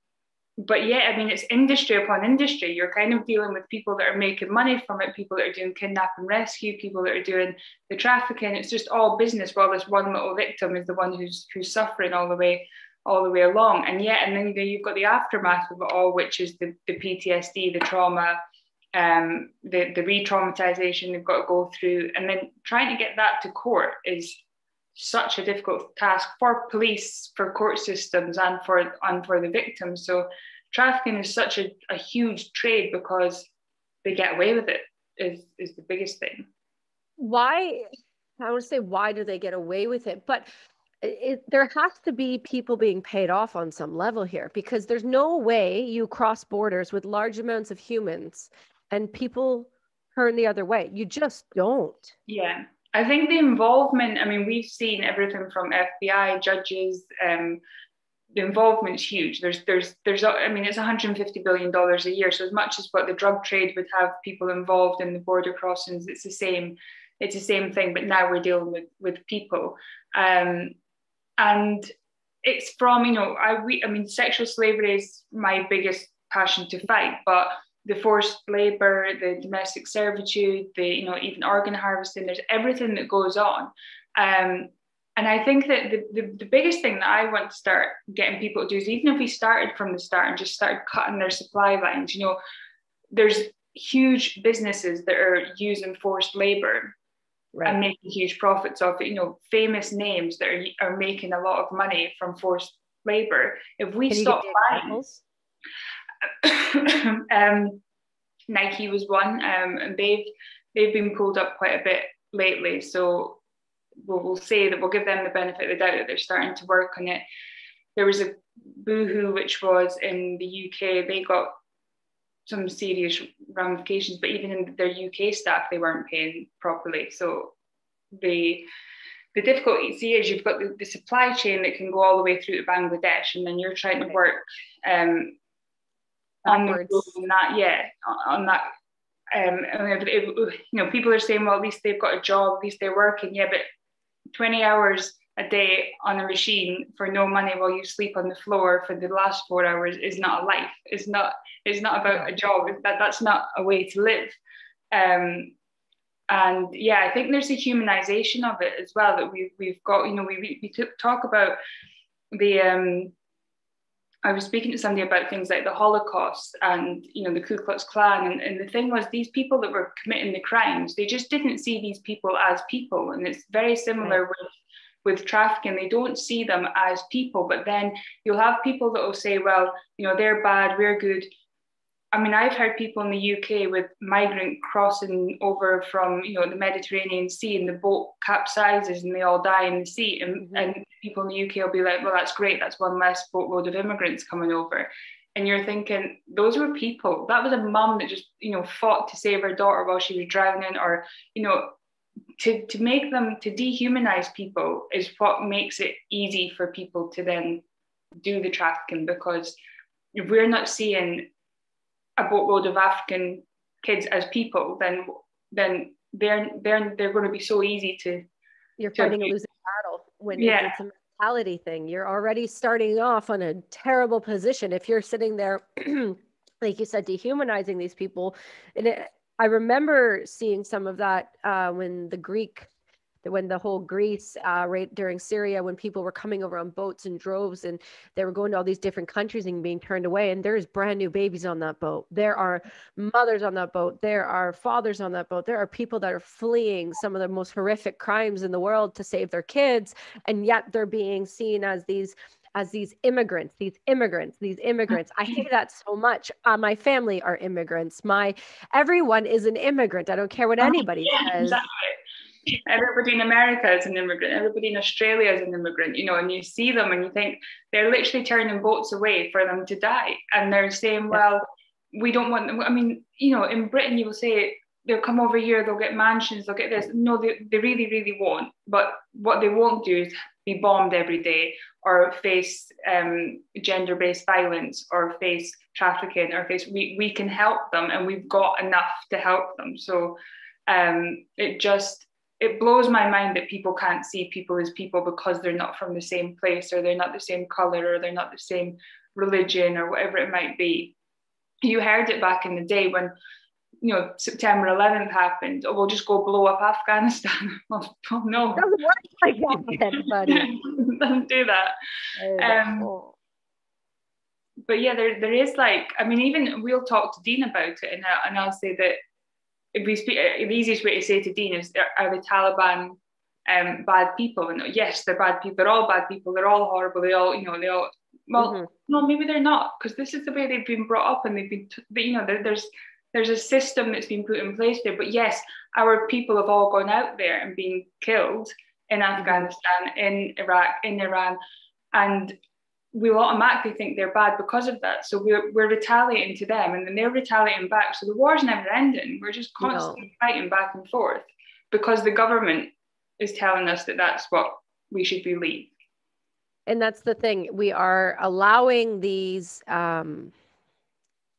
but yeah, I mean, it's industry upon industry. You're kind of dealing with people that are making money from it, people that are doing kidnap and rescue, people that are doing the trafficking. It's just all business. While this one little victim is the one who's who's suffering all the way, all the way along. And yeah, and then you've got the aftermath of it all, which is the the PTSD, the trauma, um, the the re-traumatization they've got to go through, and then trying to get that to court is such a difficult task for police, for court systems, and for and for the victims. So trafficking is such a, a huge trade because they get away with it is is the biggest thing. Why I would say why do they get away with it? But it, there has to be people being paid off on some level here because there's no way you cross borders with large amounts of humans and people turn the other way. You just don't. Yeah. I think the involvement, I mean, we've seen everything from FBI, judges, um, the involvement's huge. There's, there's, there's, I mean, it's 150 billion dollars a year. So as much as what the drug trade would have people involved in the border crossings, it's the same, it's the same thing. But now we're dealing with with people, um, and it's from you know, I we, I mean, sexual slavery is my biggest passion to fight, but the forced labor, the domestic servitude, the you know even organ harvesting. There's everything that goes on, um, and I think that the, the, the biggest thing that I want to start getting people to do is even if we started from the start and just started cutting their supply lines, you know, there's huge businesses that are using forced labor right. and making huge profits off it. You know, famous names that are, are making a lot of money from forced labor. If we Can stop buying, um, Nike was one, um, and they've they've been pulled up quite a bit lately. So we'll, we'll say that we'll give them the benefit of the doubt that they're starting to work on it. There was a Boohoo, which was in the UK. They got some serious ramifications, but even in their UK staff, they weren't paying properly. So they the difficulty see is you've got the, the, supply chain that can go all the way through to Bangladesh, and then you're trying to work um, on that, yeah, on that. Um, and it, you know, people are saying, well, at least they've got a job, at least they're working, yeah, but 20 hours a day on a machine for no money while you sleep on the floor for the last four hours is not a life. It's not. It's not about a job. That that's not a way to live. Um, and yeah, I think there's a humanization of it as well that we've we've got. You know, we we talk about the. Um, I was speaking to somebody about things like the Holocaust and you know the Ku Klux Klan, and, and the thing was these people that were committing the crimes, they just didn't see these people as people, and it's very similar right. with with trafficking they don't see them as people but then you'll have people that will say well you know they're bad we're good I mean, I've heard people in the UK with migrant crossing over from, you know, the Mediterranean Sea and the boat capsizes and they all die in the sea. And, mm-hmm. and people in the UK will be like, well, that's great. That's one less boatload of immigrants coming over. And you're thinking, those were people. That was a mum that just, you know, fought to save her daughter while she was drowning or, you know, to, to make them, to dehumanize people is what makes it easy for people to then do the trafficking because if we're not seeing a boatload of African kids as people, then then they're they're they're going to be so easy to. You're fighting a losing battle when yeah. it's a mentality thing. You're already starting off on a terrible position if you're sitting there, like you said, dehumanizing these people. And it, I remember seeing some of that uh, when the Greek when the whole Greece, uh, right during Syria, when people were coming over on boats and droves and they were going to all these different countries and being turned away. And there's brand new babies on that boat. There are mothers on that boat. There are fathers on that boat. There are people that are fleeing some of the most horrific crimes in the world to save their kids. And yet they're being seen as these as these immigrants, these immigrants, these immigrants. I hate that so much. Uh, my family are immigrants. My everyone is an immigrant. I don't care what oh, anybody yeah, says. Exactly everybody in America is an immigrant, everybody in Australia is an immigrant, you know, and you see them and you think they're literally turning boats away for them to die. And they're saying, well, we don't want them. I mean, you know, in Britain, you will say they'll come over here, they'll get mansions, they'll get this. No, they, they really, really won't. But what they won't do is be bombed every day or face um, gender based violence or face trafficking or face, we, we can help them and we've got enough to help them. So um, it just, it blows my mind that people can't see people as people because they're not from the same place or they're not the same color or they're not the same religion or whatever it might be. You heard it back in the day when you know September 11th happened. Oh, we'll just go blow up Afghanistan. well, oh, no, it doesn't work like that, buddy. Don't do that. Um, but yeah, there there is like I mean, even we'll talk to Dean about it, and I, and I'll say that we speak, uh, the easiest way to say to Dean is, are the Taliban um, bad people? And yes, they're bad people. They're all bad people. They're all horrible. They all, you know, they all. Well, mm-hmm. no, maybe they're not, because this is the way they've been brought up, and they've been, you know, there's there's a system that's been put in place there. But yes, our people have all gone out there and been killed in mm-hmm. Afghanistan, in Iraq, in Iran, and we'll automatically think they're bad because of that. So we're, we're retaliating to them and then they're retaliating back. So the war's never ending. We're just constantly no. fighting back and forth because the government is telling us that that's what we should believe. And that's the thing. We are allowing these um,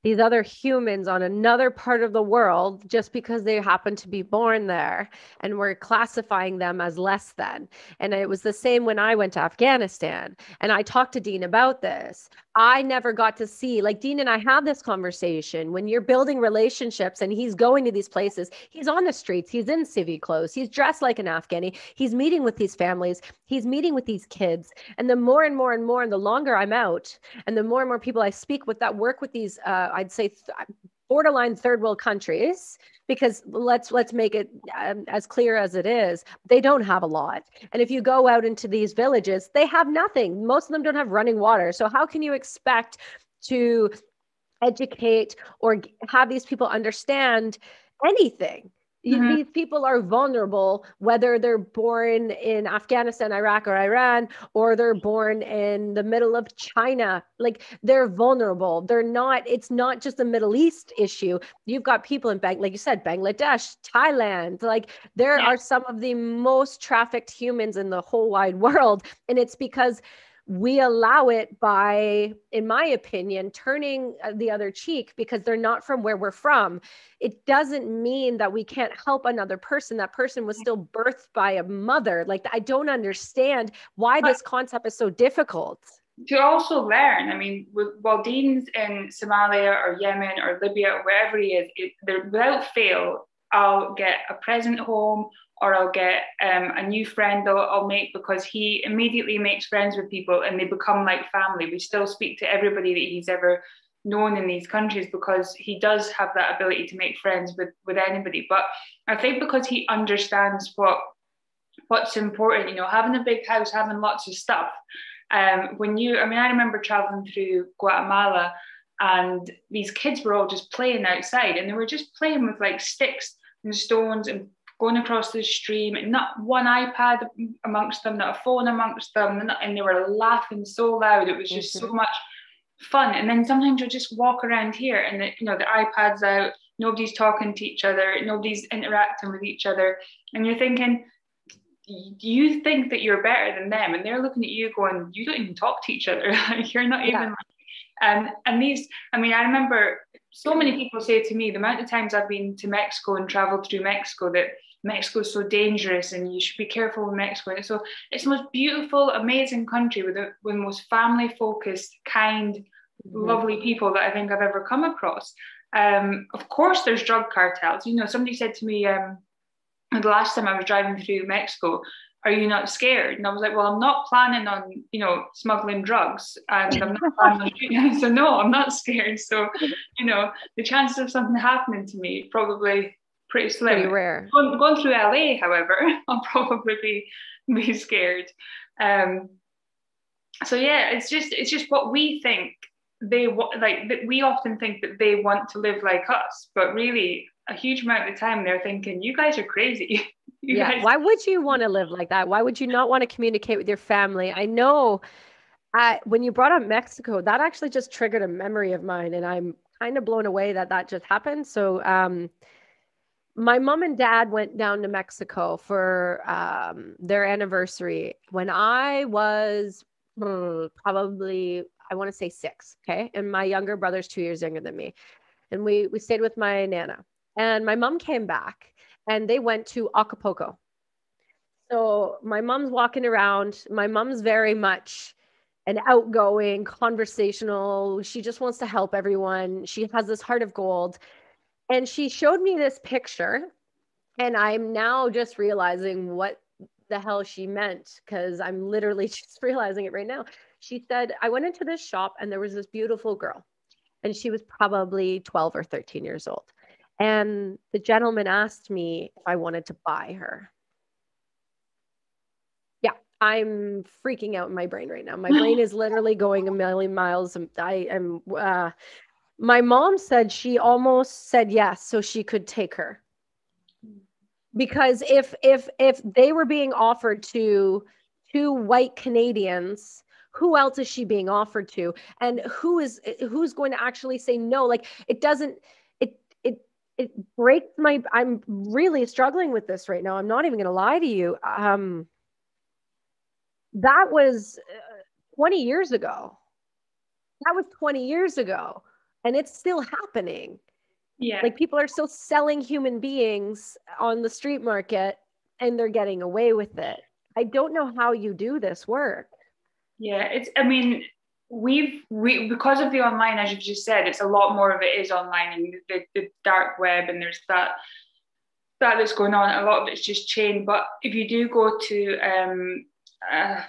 these other humans on another part of the world just because they happen to be born there and we're classifying them as less than. And it was the same when i went to afghanistan. And i talked to dean about this i never got to see like dean and i had this conversation when you're building relationships and he's going to these places. He's on the streets. He's in civvy clothes. He's dressed like an afghani. He's meeting with these families. He's meeting with these kids. And the more and more and more and the longer i'm out and the more and more people i speak with that work with these uh, I'd say th- borderline third world countries because let's let's make it um, as clear as it is they don't have a lot. And if you go out into these villages they have nothing. Most of them don't have running water. So how can you expect to educate or have these people understand anything Mm-hmm. These people are vulnerable, whether they're born in Afghanistan, Iraq, or Iran, or they're born in the middle of China. Like they're vulnerable. They're not, it's not just a Middle East issue. You've got people in, Bang, like you said, Bangladesh, Thailand. Like there yeah. are some of the most trafficked humans in the whole wide world. And it's because we allow it by, in my opinion, turning uh, the other cheek because they're not from where we're from. It doesn't mean that we can't help another person. That person was still birthed by a mother. Like, I don't understand why this concept is so difficult. To also learn, I mean, while Dean's in Somalia or Yemen or Libya or wherever he is, it, without fail, I'll get a present home or I'll get um, a new friend I'll, I'll, make because he immediately makes friends with people and they become like family. We still speak to everybody that he's ever known in these countries because he does have that ability to make friends with with anybody. But I think because he understands what what's important, you know, having a big house, having lots of stuff. Um, when you, I mean, I remember traveling through Guatemala and these kids were all just playing outside and they were just playing with like sticks and stones and going across the stream, and not one iPad amongst them, not a phone amongst them, and they were laughing so loud. It was just mm-hmm. so much fun. And then sometimes you'll just walk around here, and the, you know the iPad's out, nobody's talking to each other, nobody's interacting with each other, and you're thinking. You think that you're better than them, and they're looking at you going, "You don't even talk to each other. you're not yeah. even." And and these, I mean, I remember so many people say to me the amount of times I've been to Mexico and traveled through Mexico that Mexico is so dangerous and you should be careful with Mexico. And so it's the most beautiful, amazing country with the, with the most family focused, kind, mm-hmm. lovely people that I think I've ever come across. Um, of course, there's drug cartels. You know, somebody said to me um, the last time I was driving through Mexico, are you not scared? And I was like, well, I'm not planning on, you know, smuggling drugs and I'm not planning on shooting. So no, I'm not scared. So, you know, the chances of something happening to me probably pretty slim. Pretty rare. Going, going, through LA, however, I'll probably be, be scared. Um, so yeah, it's just it's just what we think they want. Like that we often think that they want to live like us, but really, a huge amount of the time they're thinking, "You guys are crazy." yeah. Guys- Why would you want to live like that? Why would you not want to communicate with your family? I know. Uh, when you brought up Mexico, that actually just triggered a memory of mine, and I'm kind of blown away that that just happened. So, um, my mom and dad went down to Mexico for um, their anniversary when I was hmm, probably, I want to say six. Okay. And my younger brother's two years younger than me. And we, we stayed with my Nana. And my mom came back and they went to Acapulco. So my mom's walking around. My mom's very much an outgoing, conversational. She just wants to help everyone. She has this heart of gold. And she showed me this picture, and I'm now just realizing what the hell she meant because I'm literally just realizing it right now. She said, I went into this shop and there was this beautiful girl, and she was probably 12 or 13 years old. And the gentleman asked me if I wanted to buy her. Yeah, I'm freaking out in my brain right now. My brain is literally going a million miles. I am uh, my mom said she almost said yes so she could take her. Because if if if they were being offered to two white canadians who else is she being offered to? And who is who's going to actually say no? Like it doesn't it it it breaks my i'm really struggling with this right now. I'm not even going to lie to you. Um that was uh, 20 years ago. That was 20 years ago and it's still happening. Yeah. Like people are still selling human beings on the street market and they're getting away with it. I don't know how you do this work. Yeah it's i mean we've we because of the online as you've just said it's a lot more of it is online and the, the dark web and there's that that that's going on. A lot of it's just chain. But if you do go to um uh,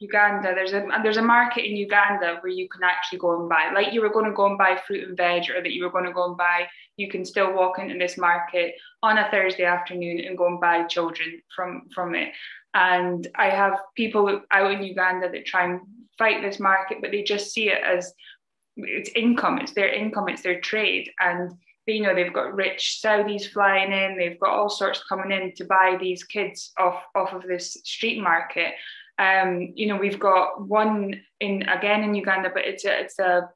Uganda. There's a there's a market in Uganda where you can actually go and buy, like you were going to go and buy fruit and veg, or that you were going to go and buy. You can still walk into this market on a Thursday afternoon and go and buy children from from it. And I have people out in Uganda that try and fight this market, but they just see it as it's income. It's their income. It's their trade, and you know they've got rich Saudis flying in, they've got all sorts coming in to buy these kids off off of this street market. Um, you know, we've got one in again in Uganda, but it's a it's a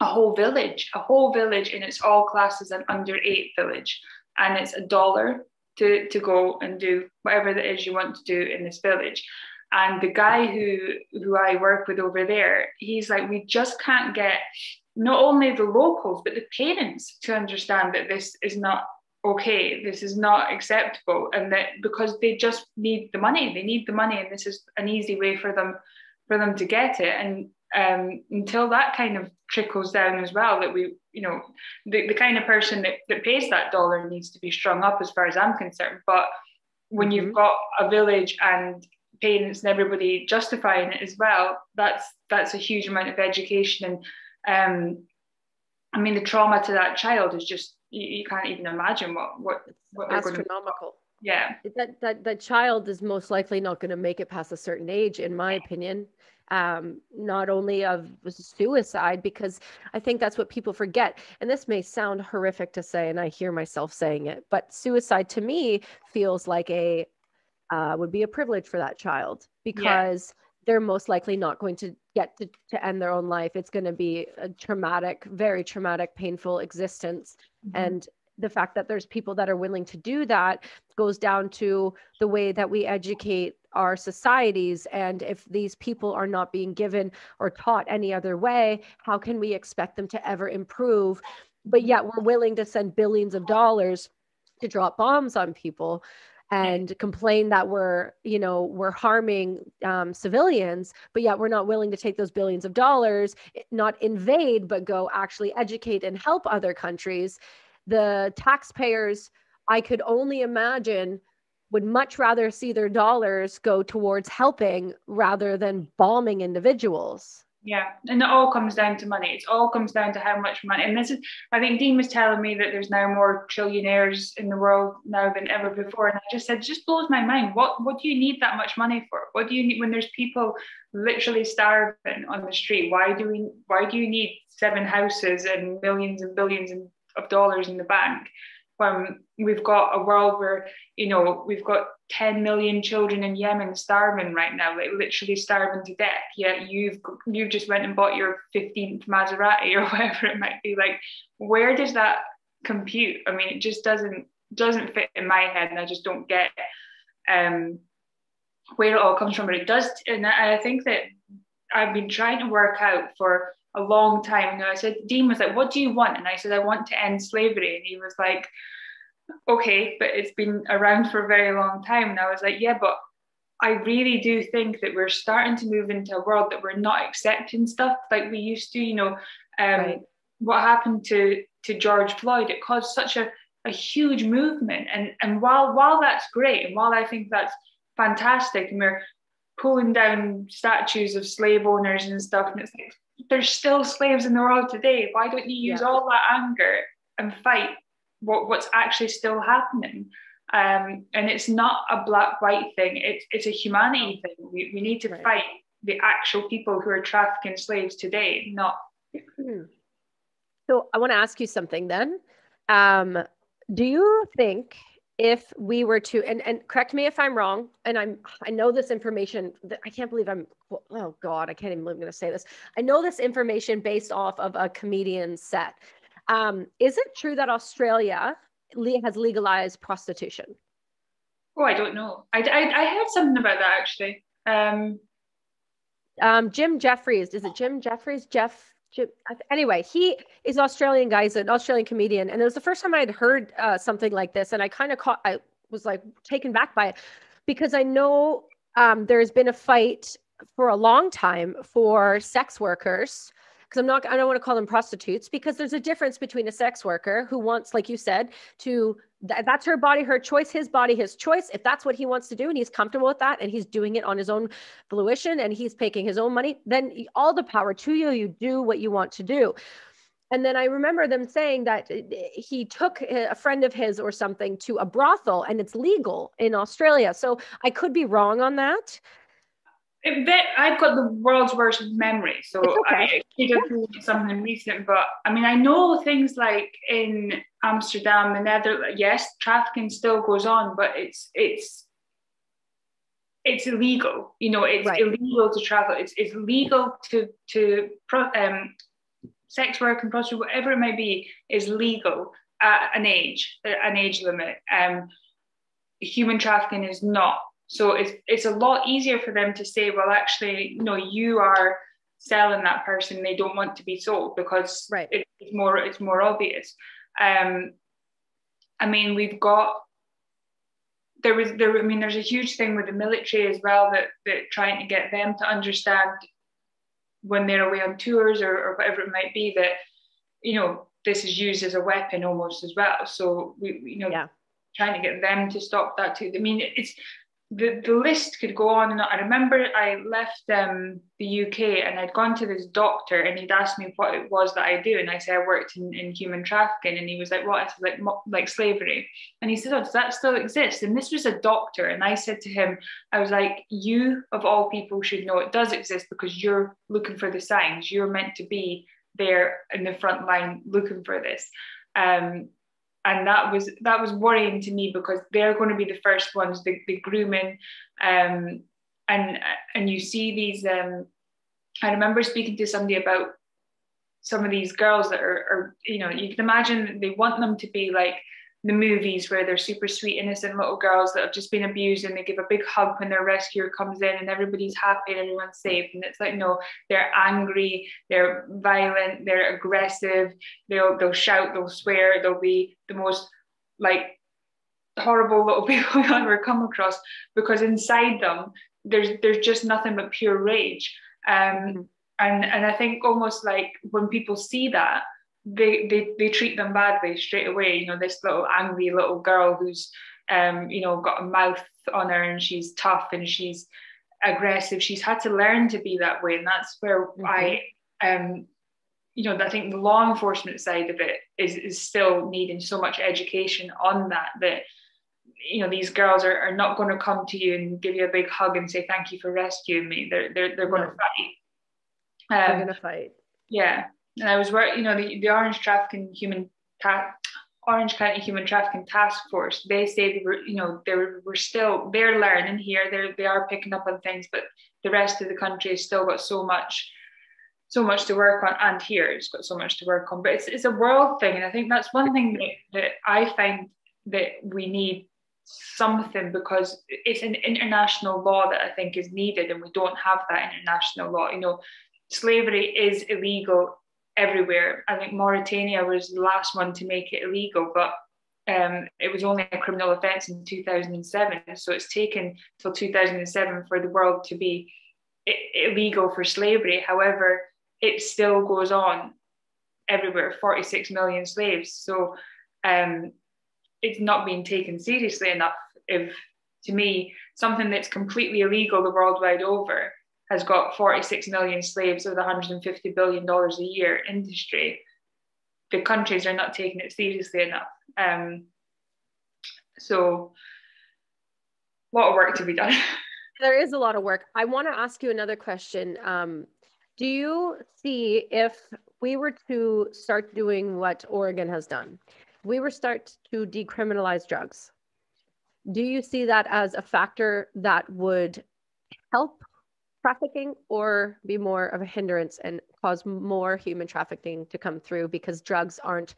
a whole village, a whole village, and it's all classes an under eight village, and it's a dollar to to go and do whatever it is you want to do in this village. And the guy who who I work with over there, he's like, we just can't get not only the locals but the parents to understand that this is not okay this is not acceptable and that because they just need the money they need the money and this is an easy way for them for them to get it. And um, until that kind of trickles down as well that we you know the, the kind of person that, that pays that dollar needs to be strung up as far as i'm concerned. But when mm-hmm. you've got a village and parents and everybody justifying it as well that's that's a huge amount of education. And um, i mean the trauma to that child is just you, you can't even imagine what what what they're astronomical yeah that that that child is most likely not going to make it past a certain age in my opinion um, not only of suicide, because I think that's what people forget. And this may sound horrific to say, and I hear myself saying it, but suicide to me feels like a uh, would be a privilege for that child because yeah. They're most likely not going to get to, to end their own life. It's going to be a traumatic, very traumatic, painful existence. Mm-hmm. And the fact that there's people that are willing to do that goes down to the way that we educate our societies and if these people are not being given or taught any other way how can we expect them to ever improve but yet we're willing to send billions of dollars to drop bombs on people and complain that we're you know we're harming um, civilians but yet we're not willing to take those billions of dollars not invade but go actually educate and help other countries the taxpayers i could only imagine would much rather see their dollars go towards helping rather than bombing individuals. Yeah, and it all comes down to money. It all comes down to how much money. And this is, I think Dean was telling me that there's now more trillionaires in the world now than ever before. And I just said, just blows my mind. What what do you need that much money for? What do you need when there's people literally starving on the street? Why do we? Why do you need seven houses and millions and billions of dollars in the bank? When we've got a world where you know we've got 10 million children in Yemen starving right now, like literally starving to death. Yet you've you've just went and bought your 15th Maserati or whatever it might be. Like, where does that compute? I mean, it just doesn't doesn't fit in my head, and I just don't get um, where it all comes from. But it does, and I think that I've been trying to work out for a long time. And I said, Dean was like, What do you want? And I said, I want to end slavery. And he was like, Okay, but it's been around for a very long time. And I was like, Yeah, but I really do think that we're starting to move into a world that we're not accepting stuff like we used to. You know, um, right. what happened to to George Floyd? It caused such a, a huge movement. And and while while that's great, and while I think that's fantastic, and we're pulling down statues of slave owners and stuff, and it's like there's still slaves in the world today. Why don't you use yeah. all that anger and fight what, what's actually still happening? Um, and it's not a black white thing, it's, it's a humanity thing. We, we need to right. fight the actual people who are trafficking slaves today, not. Hmm. So I want to ask you something then. Um, do you think if we were to and, and correct me if i'm wrong and i'm i know this information i can't believe i'm oh god i can't even believe i'm going to say this. I know this information based off of a comedian set. Um, is it true that australia has legalized prostitution? Oh i don't know. I, I, I heard something about that actually. Um, um, jim jefferies is it jim jefferies? Jeff anyway, he is Australian guy. He's an Australian comedian, and it was the first time I had heard uh, something like this, and I kind of caught. I was like taken back by it because I know um, there's been a fight for a long time for sex workers because I'm not I don't want to call them prostitutes because there's a difference between a sex worker who wants like you said to th- that's her body her choice his body his choice. If that's what he wants to do and he's comfortable with that and he's doing it on his own fruition and he's taking his own money then all the power to you. You do what you want to do. And then I remember them saying that uh, he took a friend of his or something to a brothel and it's legal in Australia. So I could be wrong on that I've got the world's worst memory, so okay. I could have something recent. But I mean, I know things like in Amsterdam, the Netherlands. Yes, trafficking still goes on, but it's it's it's illegal. You know, it's right. illegal to travel. It's it's legal to to um, sex work and prostitution, whatever it may be, is legal at an age, an age limit. Um, human trafficking is not. So it's it's a lot easier for them to say, well, actually, you know, you are selling that person. They don't want to be sold because right. it, it's more it's more obvious. Um, I mean, we've got there was there. I mean, there's a huge thing with the military as well that that trying to get them to understand when they're away on tours or, or whatever it might be that you know this is used as a weapon almost as well. So we you know yeah. trying to get them to stop that too. I mean, it's the, the list could go on and on. I remember I left um, the UK and I'd gone to this doctor and he'd asked me what it was that I do. And I said I worked in, in human trafficking. And he was like, what? Said, like, like slavery. And he said, oh, does that still exist? And this was a doctor. And I said to him, I was like, you of all people should know it does exist because you're looking for the signs. You're meant to be there in the front line looking for this. Um, and that was that was worrying to me because they're going to be the first ones, the, the grooming, um, and and you see these. Um, I remember speaking to somebody about some of these girls that are, are, you know, you can imagine they want them to be like the movies where they're super sweet, innocent little girls that have just been abused and they give a big hug when their rescuer comes in and everybody's happy and everyone's safe. And it's like, no, they're angry, they're violent, they're aggressive, they'll they'll shout, they'll swear, they'll be the most like horrible little people you ever come across because inside them there's there's just nothing but pure rage. Um, mm-hmm. and and I think almost like when people see that they, they they treat them badly straight away. You know, this little angry little girl who's um, you know, got a mouth on her and she's tough and she's aggressive. She's had to learn to be that way. And that's where mm-hmm. I um you know, I think the law enforcement side of it is, is still needing so much education on that that you know these girls are, are not going to come to you and give you a big hug and say thank you for rescuing me. They're they're they're going to fight. Um, they're going to fight. Yeah, and I was working, you know, the, the Orange Trafficking Human Ta- Orange County Human Trafficking Task Force. They say they were, you know, they were, we're still they're learning here. They're they are picking up on things, but the rest of the country has still got so much, so much to work on. And here it's got so much to work on. But it's it's a world thing, and I think that's one thing that, that I find that we need something because it's an international law that I think is needed, and we don't have that international law. You know, slavery is illegal everywhere. I think Mauritania was the last one to make it illegal, but um, it was only a criminal offence in 2007. So it's taken till 2007 for the world to be illegal for slavery. However, it still goes on everywhere 46 million slaves. So um, it's not being taken seriously enough. If to me, something that's completely illegal the world wide over has got 46 million slaves with 150 billion dollars a year industry. The countries are not taking it seriously enough. Um, so a lot of work to be done. There is a lot of work. I want to ask you another question. Um, do you see if we were to start doing what oregon has done we were start to decriminalize drugs do you see that as a factor that would help trafficking or be more of a hindrance and cause more human trafficking to come through because drugs aren't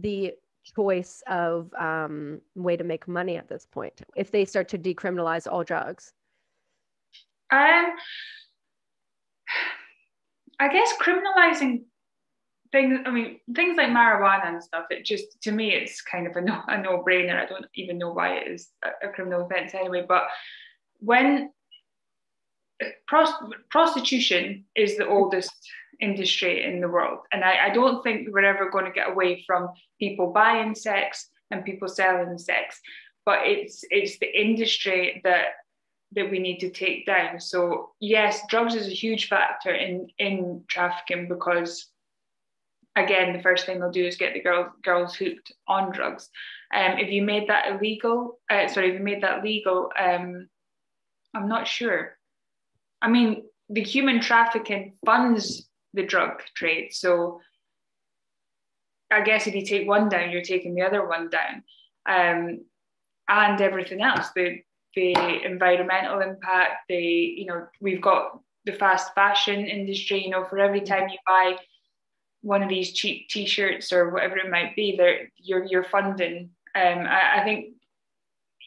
the choice of um, way to make money at this point if they start to decriminalize all drugs? Um i guess criminalizing things i mean things like marijuana and stuff it just to me it's kind of a no, a no-brainer. I don't even know why it is a criminal offense anyway but when prostitution is the oldest industry in the world. And I, I don't think we're ever going to get away from people buying sex and people selling sex. But it's it's the industry that that we need to take down. So yes, drugs is a huge factor in in trafficking because again, the first thing they'll do is get the girls girls hooked on drugs. Um, if you made that illegal, uh, sorry, if you made that legal, um, I'm not sure I mean, the human trafficking funds the drug trade. So I guess if you take one down, you're taking the other one down. Um, and everything else, the the environmental impact, the you know, we've got the fast fashion industry, you know, for every time you buy one of these cheap t-shirts or whatever it might be, there you're you're funding. Um, I, I think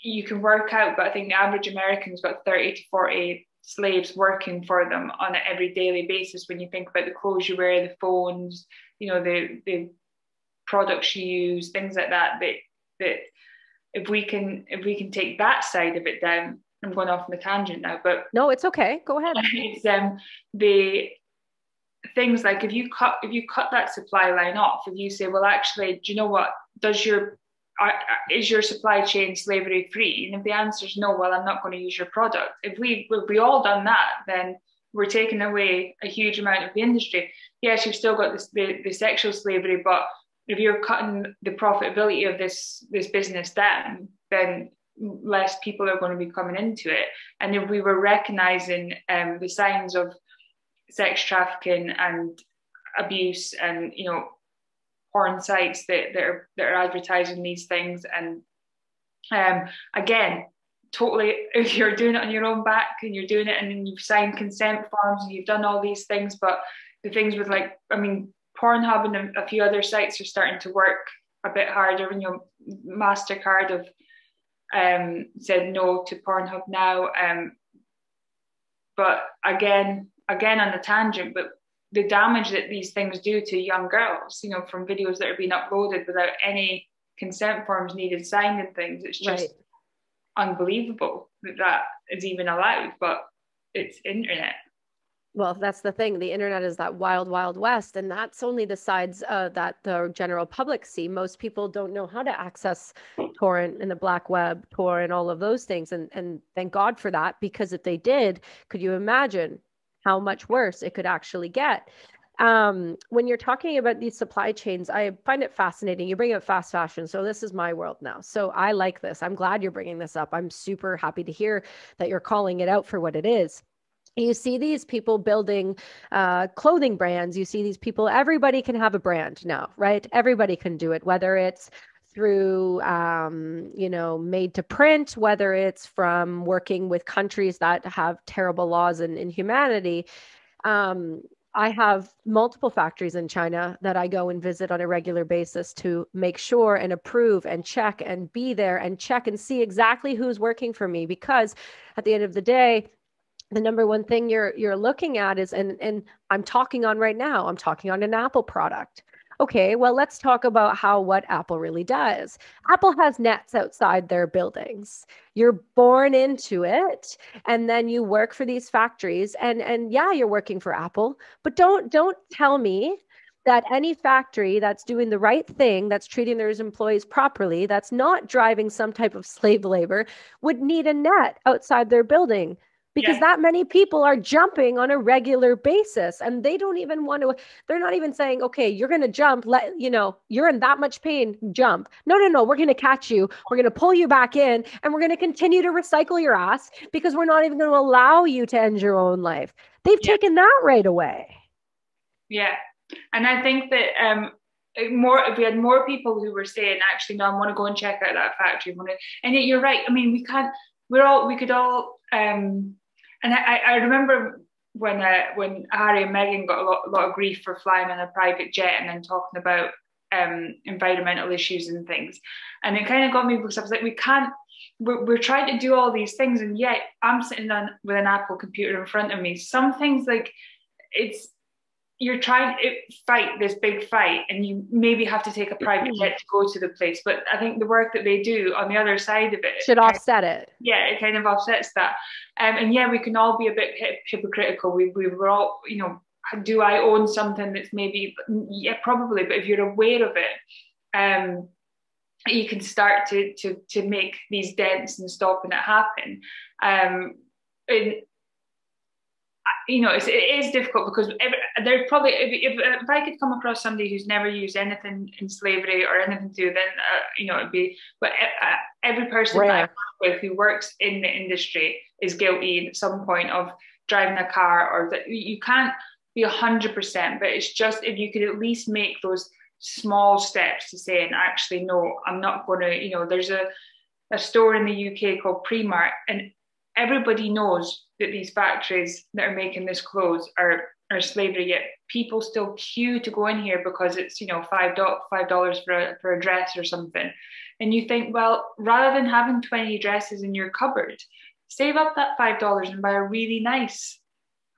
you can work out, but I think the average American's got 30 to 40 slaves working for them on an every daily basis when you think about the clothes you wear, the phones, you know, the the products you use, things like that, that that if we can if we can take that side of it down, I'm going off on a tangent now, but no, it's okay. Go ahead. It's um the things like if you cut if you cut that supply line off, if you say, well, actually, do you know what? Does your is your supply chain slavery free? And if the answer is no, well, I'm not going to use your product. If we if we all done that, then we're taking away a huge amount of the industry. Yes, you've still got this, the, the sexual slavery, but if you're cutting the profitability of this this business down, then less people are going to be coming into it. And if we were recognizing um, the signs of sex trafficking and abuse and you know porn sites that, that are that are advertising these things. And um, again totally if you're doing it on your own back and you're doing it and you've signed consent forms and you've done all these things but the things with like i mean pornhub and a, a few other sites are starting to work a bit harder. When your mastercard have um, said no to pornhub now um, but again again on the tangent but the damage that these things do to young girls, you know, from videos that are being uploaded without any consent forms needed signed and things. It's just right. unbelievable that that is even allowed, but it's internet. Well, that's the thing. The internet is that wild, wild west, and that's only the sides uh, that the general public see. Most people don't know how to access torrent and the black web, Tor, and all of those things. And and thank God for that, because if they did, could you imagine how much worse it could actually get. Um, when you're talking about these supply chains, I find it fascinating. You bring up fast fashion. So, this is my world now. So, I like this. I'm glad you're bringing this up. I'm super happy to hear that you're calling it out for what it is you see these people building uh, clothing brands you see these people everybody can have a brand now right everybody can do it whether it's through um, you know made to print whether it's from working with countries that have terrible laws and inhumanity um, i have multiple factories in china that i go and visit on a regular basis to make sure and approve and check and be there and check and see exactly who's working for me because at the end of the day the number one thing you're you're looking at is and and i'm talking on right now i'm talking on an apple product okay, well, let's talk about how what Apple really does. Apple has nets outside their buildings. You're born into it and then you work for these factories and and yeah, you're working for Apple, but don't don't tell me that any factory that's doing the right thing, that's treating their employees properly, that's not driving some type of slave labor, would need a net outside their building because yeah. that many people are jumping on a regular basis and they don't even want to they're not even saying okay you're going to jump let you know you're in that much pain jump no no no we're going to catch you we're going to pull you back in and we're going to continue to recycle your ass because we're not even going to allow you to end your own life they've yeah. taken that right away yeah and i think that um more if we had more people who were saying actually no i want to go and check out that factory and yet you're right i mean we can't we're all we could all um and I, I remember when uh, when Harry and Meghan got a lot, a lot of grief for flying on a private jet and then talking about um, environmental issues and things, and it kind of got me because I was like, we can't. We're, we're trying to do all these things, and yet I'm sitting on with an Apple computer in front of me. Some things like it's you're trying to fight this big fight and you maybe have to take a private jet to go to the place. But i think the work that they do on the other side of it should offset of, it. Yeah it kind of offsets that. Um, and yeah we can all be a bit hypocritical. We, we were all you know do i own something that's maybe yeah probably but if you're aware of it um, you can start to to to make these dents and stopping it happen. Um, and you know, it's, it is difficult because there's probably if, if, if, I could come across somebody who's never used anything in slavery or anything to then uh, you know it'd be. But uh, every person that with who works in the industry is guilty at some point of driving a car or that you can't be 100% but it's just if you could at least make those small steps to saying actually no i'm not going to you know there's a, a store in the uk called primark and everybody knows that these factories that are making this clothes are are slavery yet people still queue to go in here because it's you know five dollars for a, for a dress or something. And you think well rather than having 20 dresses in your cupboard save up that five dollars and buy a really nice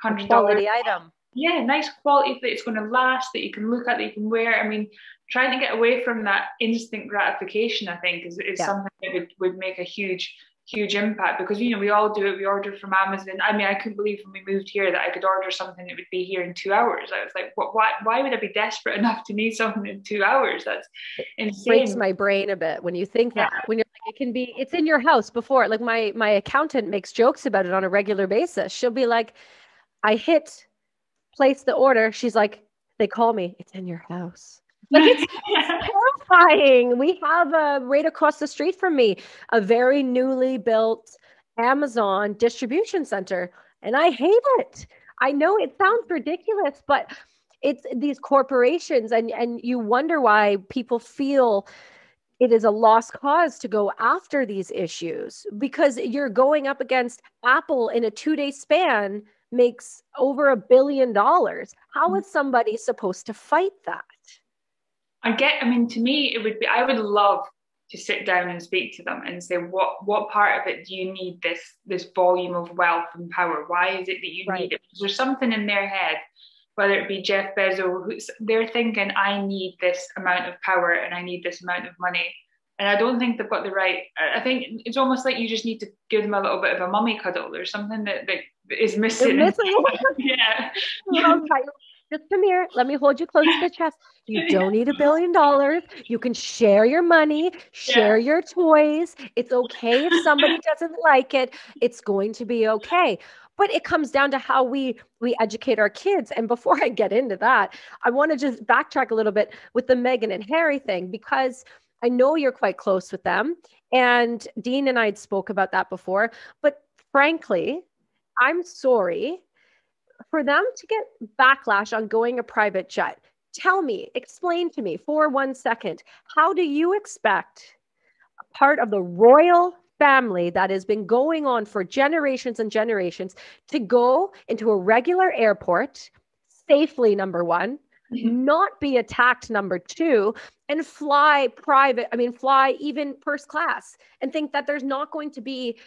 hundred dollar item. Yeah nice quality that it's going to last that you can look at that you can wear. I mean trying to get away from that instant gratification i think is, is yeah. something that would, would make a huge huge impact because you know we all do it. We order from amazon. I mean i couldn't believe when we moved here that i could order something that would be here in two hours. I was like what, why, why would i be desperate enough to need something in two hours? That's insane it breaks my brain a bit when you think that. When you're like it can be it's in your house before. Like my my accountant makes jokes about it on a regular basis. She'll be like i hit place the order. She's like they call me. It's in your house. Like it's, terrifying. We have a right across the street from me, a very newly built Amazon distribution center, and I hate it. I know it sounds ridiculous, but it's these corporations, and and you wonder why people feel it is a lost cause to go after these issues because you're going up against Apple in a two day span makes over a billion dollars. How mm. somebody supposed to fight that? I get, I mean, to me, it would be, I would love to sit down and speak to them and say, what, what part of it do you need this, this volume of wealth and power? Why is it that you right. need it? Because there's something in their head, whether it be Jeff Bezos, who's, they're thinking, I need this amount of power and I need this amount of money. And I don't think they've got the right. I think it's almost like you just need to give them a little bit of a mummy cuddle. There's something that, that is missing. missing. yeah. Just come here. Let me hold you close to the chest. You don't need a billion dollars. You can share your money, share yeah. your toys. It's okay if somebody doesn't like it. It's going to be okay. But it comes down to how we we educate our kids. And before I get into that, I want to just backtrack a little bit with the Meghan and Harry thing because I know you're quite close with them. And Dean and I had spoke about that before. But frankly, I'm sorry for them to get backlash on going a private jet, tell me, explain to me for one second, how do you expect a part of the royal family that has been going on for generations and generations to go into a regular airport safely, number one, mm-hmm. not be attacked, number two, and fly private, I mean, fly even first class and think that there's not going to be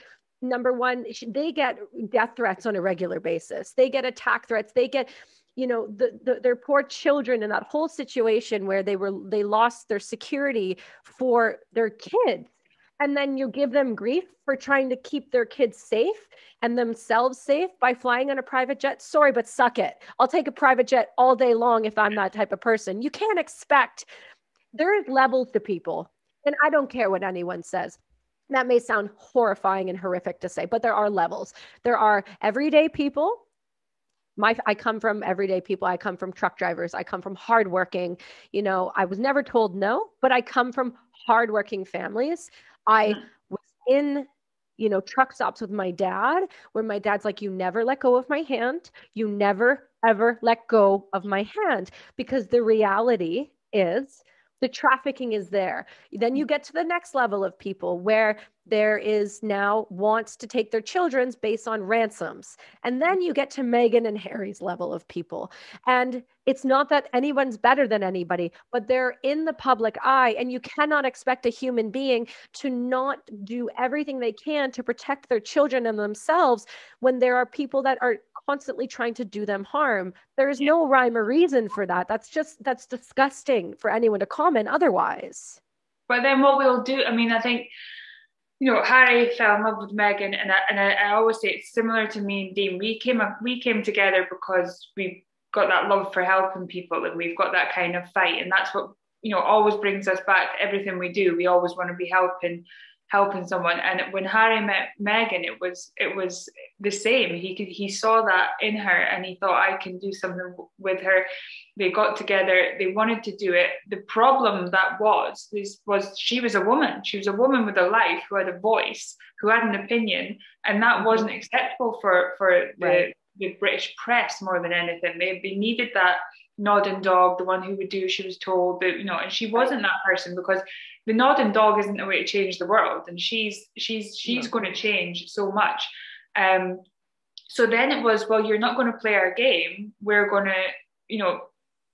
number one they get death threats on a regular basis. They get attack threats. They get you know the, the, their poor children in that whole situation where they were they lost their security for their kids. And then you give them grief for trying to keep their kids safe and themselves safe by flying on a private jet. Sorry but suck it. I'll take a private jet all day long if i'm that type of person. You can't expect there's levels to people and i don't care what anyone says that may sound horrifying and horrific to say, but there are levels. There are everyday people. My, I come from everyday people. I come from truck drivers. I come from hardworking. You know, I was never told no, but I come from hardworking families. I was in, you know, truck stops with my dad, where my dad's like, "You never let go of my hand. You never ever let go of my hand," because the reality is the trafficking is there. Then you mm. get to the next level of people where there is now wants to take their children's based on ransoms. And then you get to meghan and harry's level of people. And it's not that anyone's better than anybody but they're in the public eye and you cannot expect a human being to not do everything they can to protect their children and themselves when there are people that are constantly trying to do them harm. There is no rhyme or reason for that. That's just that's disgusting for anyone to comment otherwise. But then what we'll do, I mean, I think you know, Harry fell in love with Meghan, and I, and I, I, always say it's similar to me and Dean. We came up, we came together because we've got that love for helping people, and we've got that kind of fight, and that's what you know always brings us back everything we do. We always want to be helping helping someone. And when Harry met Meghan, it was it was the same. He could he saw that in her, and he thought I can do something with her. They got together. They wanted to do it. The problem that was this was she was a woman. She was a woman with a life who had a voice, who had an opinion, and that wasn't acceptable for for the. Right. The British press more than anything, they, they needed that nodding dog, the one who would do as she was told, that you know, and she wasn't that person because the nodding dog isn't a way to change the world, and she's she's she's no. going to change so much. Um, so then it was, well, you're not going to play our game. We're going to, you know,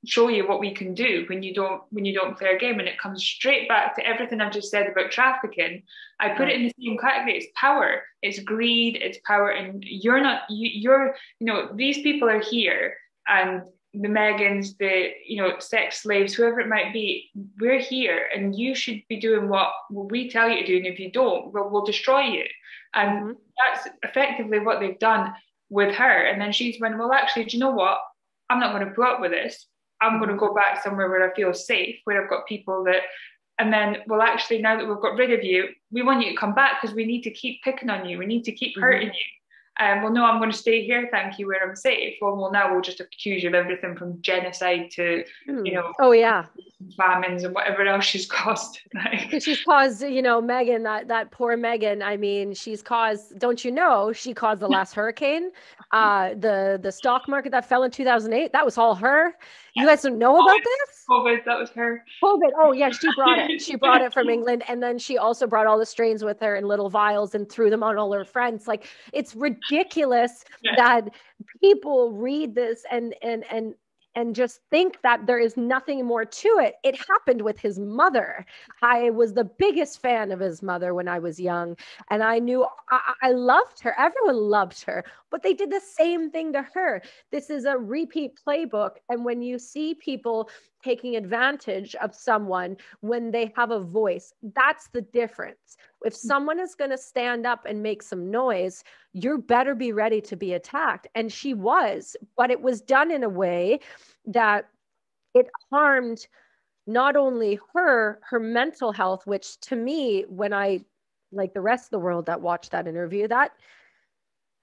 show you what we can do when you don't when you don't play our game and it comes straight back to everything i've just said about trafficking i put it in the same category it's power it's greed it's power and you're not you, you're you know these people are here and the Meghans, the you know sex slaves, whoever it might be, we're here, and you should be doing what, we tell you to do. And if you don't, we'll, we'll destroy you. And mm-hmm. that's effectively what they've done with her. And then she's went, well, actually, do you know what? I'm not going to put up with this. I'm going to go back somewhere where I feel safe, where I've got people that. And then, well, actually, now that we've got rid of you, we want you to come back because we need to keep picking on you. We need to keep mm-hmm. hurting you um, well, no, I'm going to stay here, thank you, where I'm safe. Well, well, now we'll just accuse you of everything from genocide to, mm. you know, oh yeah, famines and whatever else she's caused. she's caused, you know, Meghan, that that poor Meghan. I mean, she's caused. Don't you know? She caused the last hurricane, uh, the the stock market that fell in 2008. That was all her. You guys don't know about this? COVID, that was her. COVID. Oh yeah, she brought it. She brought it from England, and then she also brought all the strains with her in little vials and threw them on all her friends. Like it's ridiculous yeah. that people read this and and and and just think that there is nothing more to it. It happened with his mother. I was the biggest fan of his mother when I was young, and I knew I, I, loved her. Everyone loved her, but they did the same thing to her. This is a repeat playbook. And when you see people taking advantage of someone when they have a voice, that's the difference. If mm. someone is going to stand up and make some noise, you better be ready to be attacked. And she was, but it was done in a way that it harmed not only her, her mental health, which to me, when I, like the rest of the world that watched that interview, that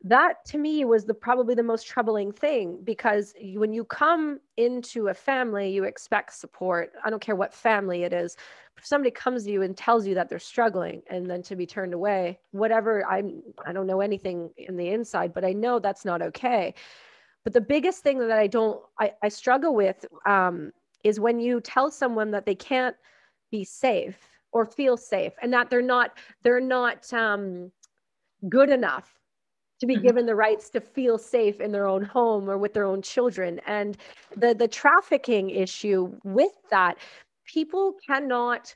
that to me was the probably the most troubling thing because when you come into a family you expect support. I don't care what family it is. If somebody comes to you and tells you that they're struggling and then to be turned away whatever i'm i don't know anything in the inside but i know that's not okay. But the biggest thing that i don't i, I struggle with um, is when you tell someone that they can't be safe or feel safe and that they're not they're not um, good enough to be mm-hmm. given the rights to feel safe in their own home or with their own children and the the trafficking issue with that people cannot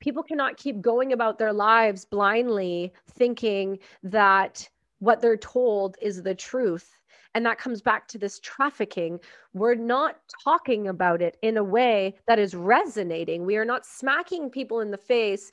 people cannot keep going about their lives blindly thinking that what they're told is the truth and that comes back to this trafficking. We're not talking about it in a way that is resonating. We are not smacking people in the face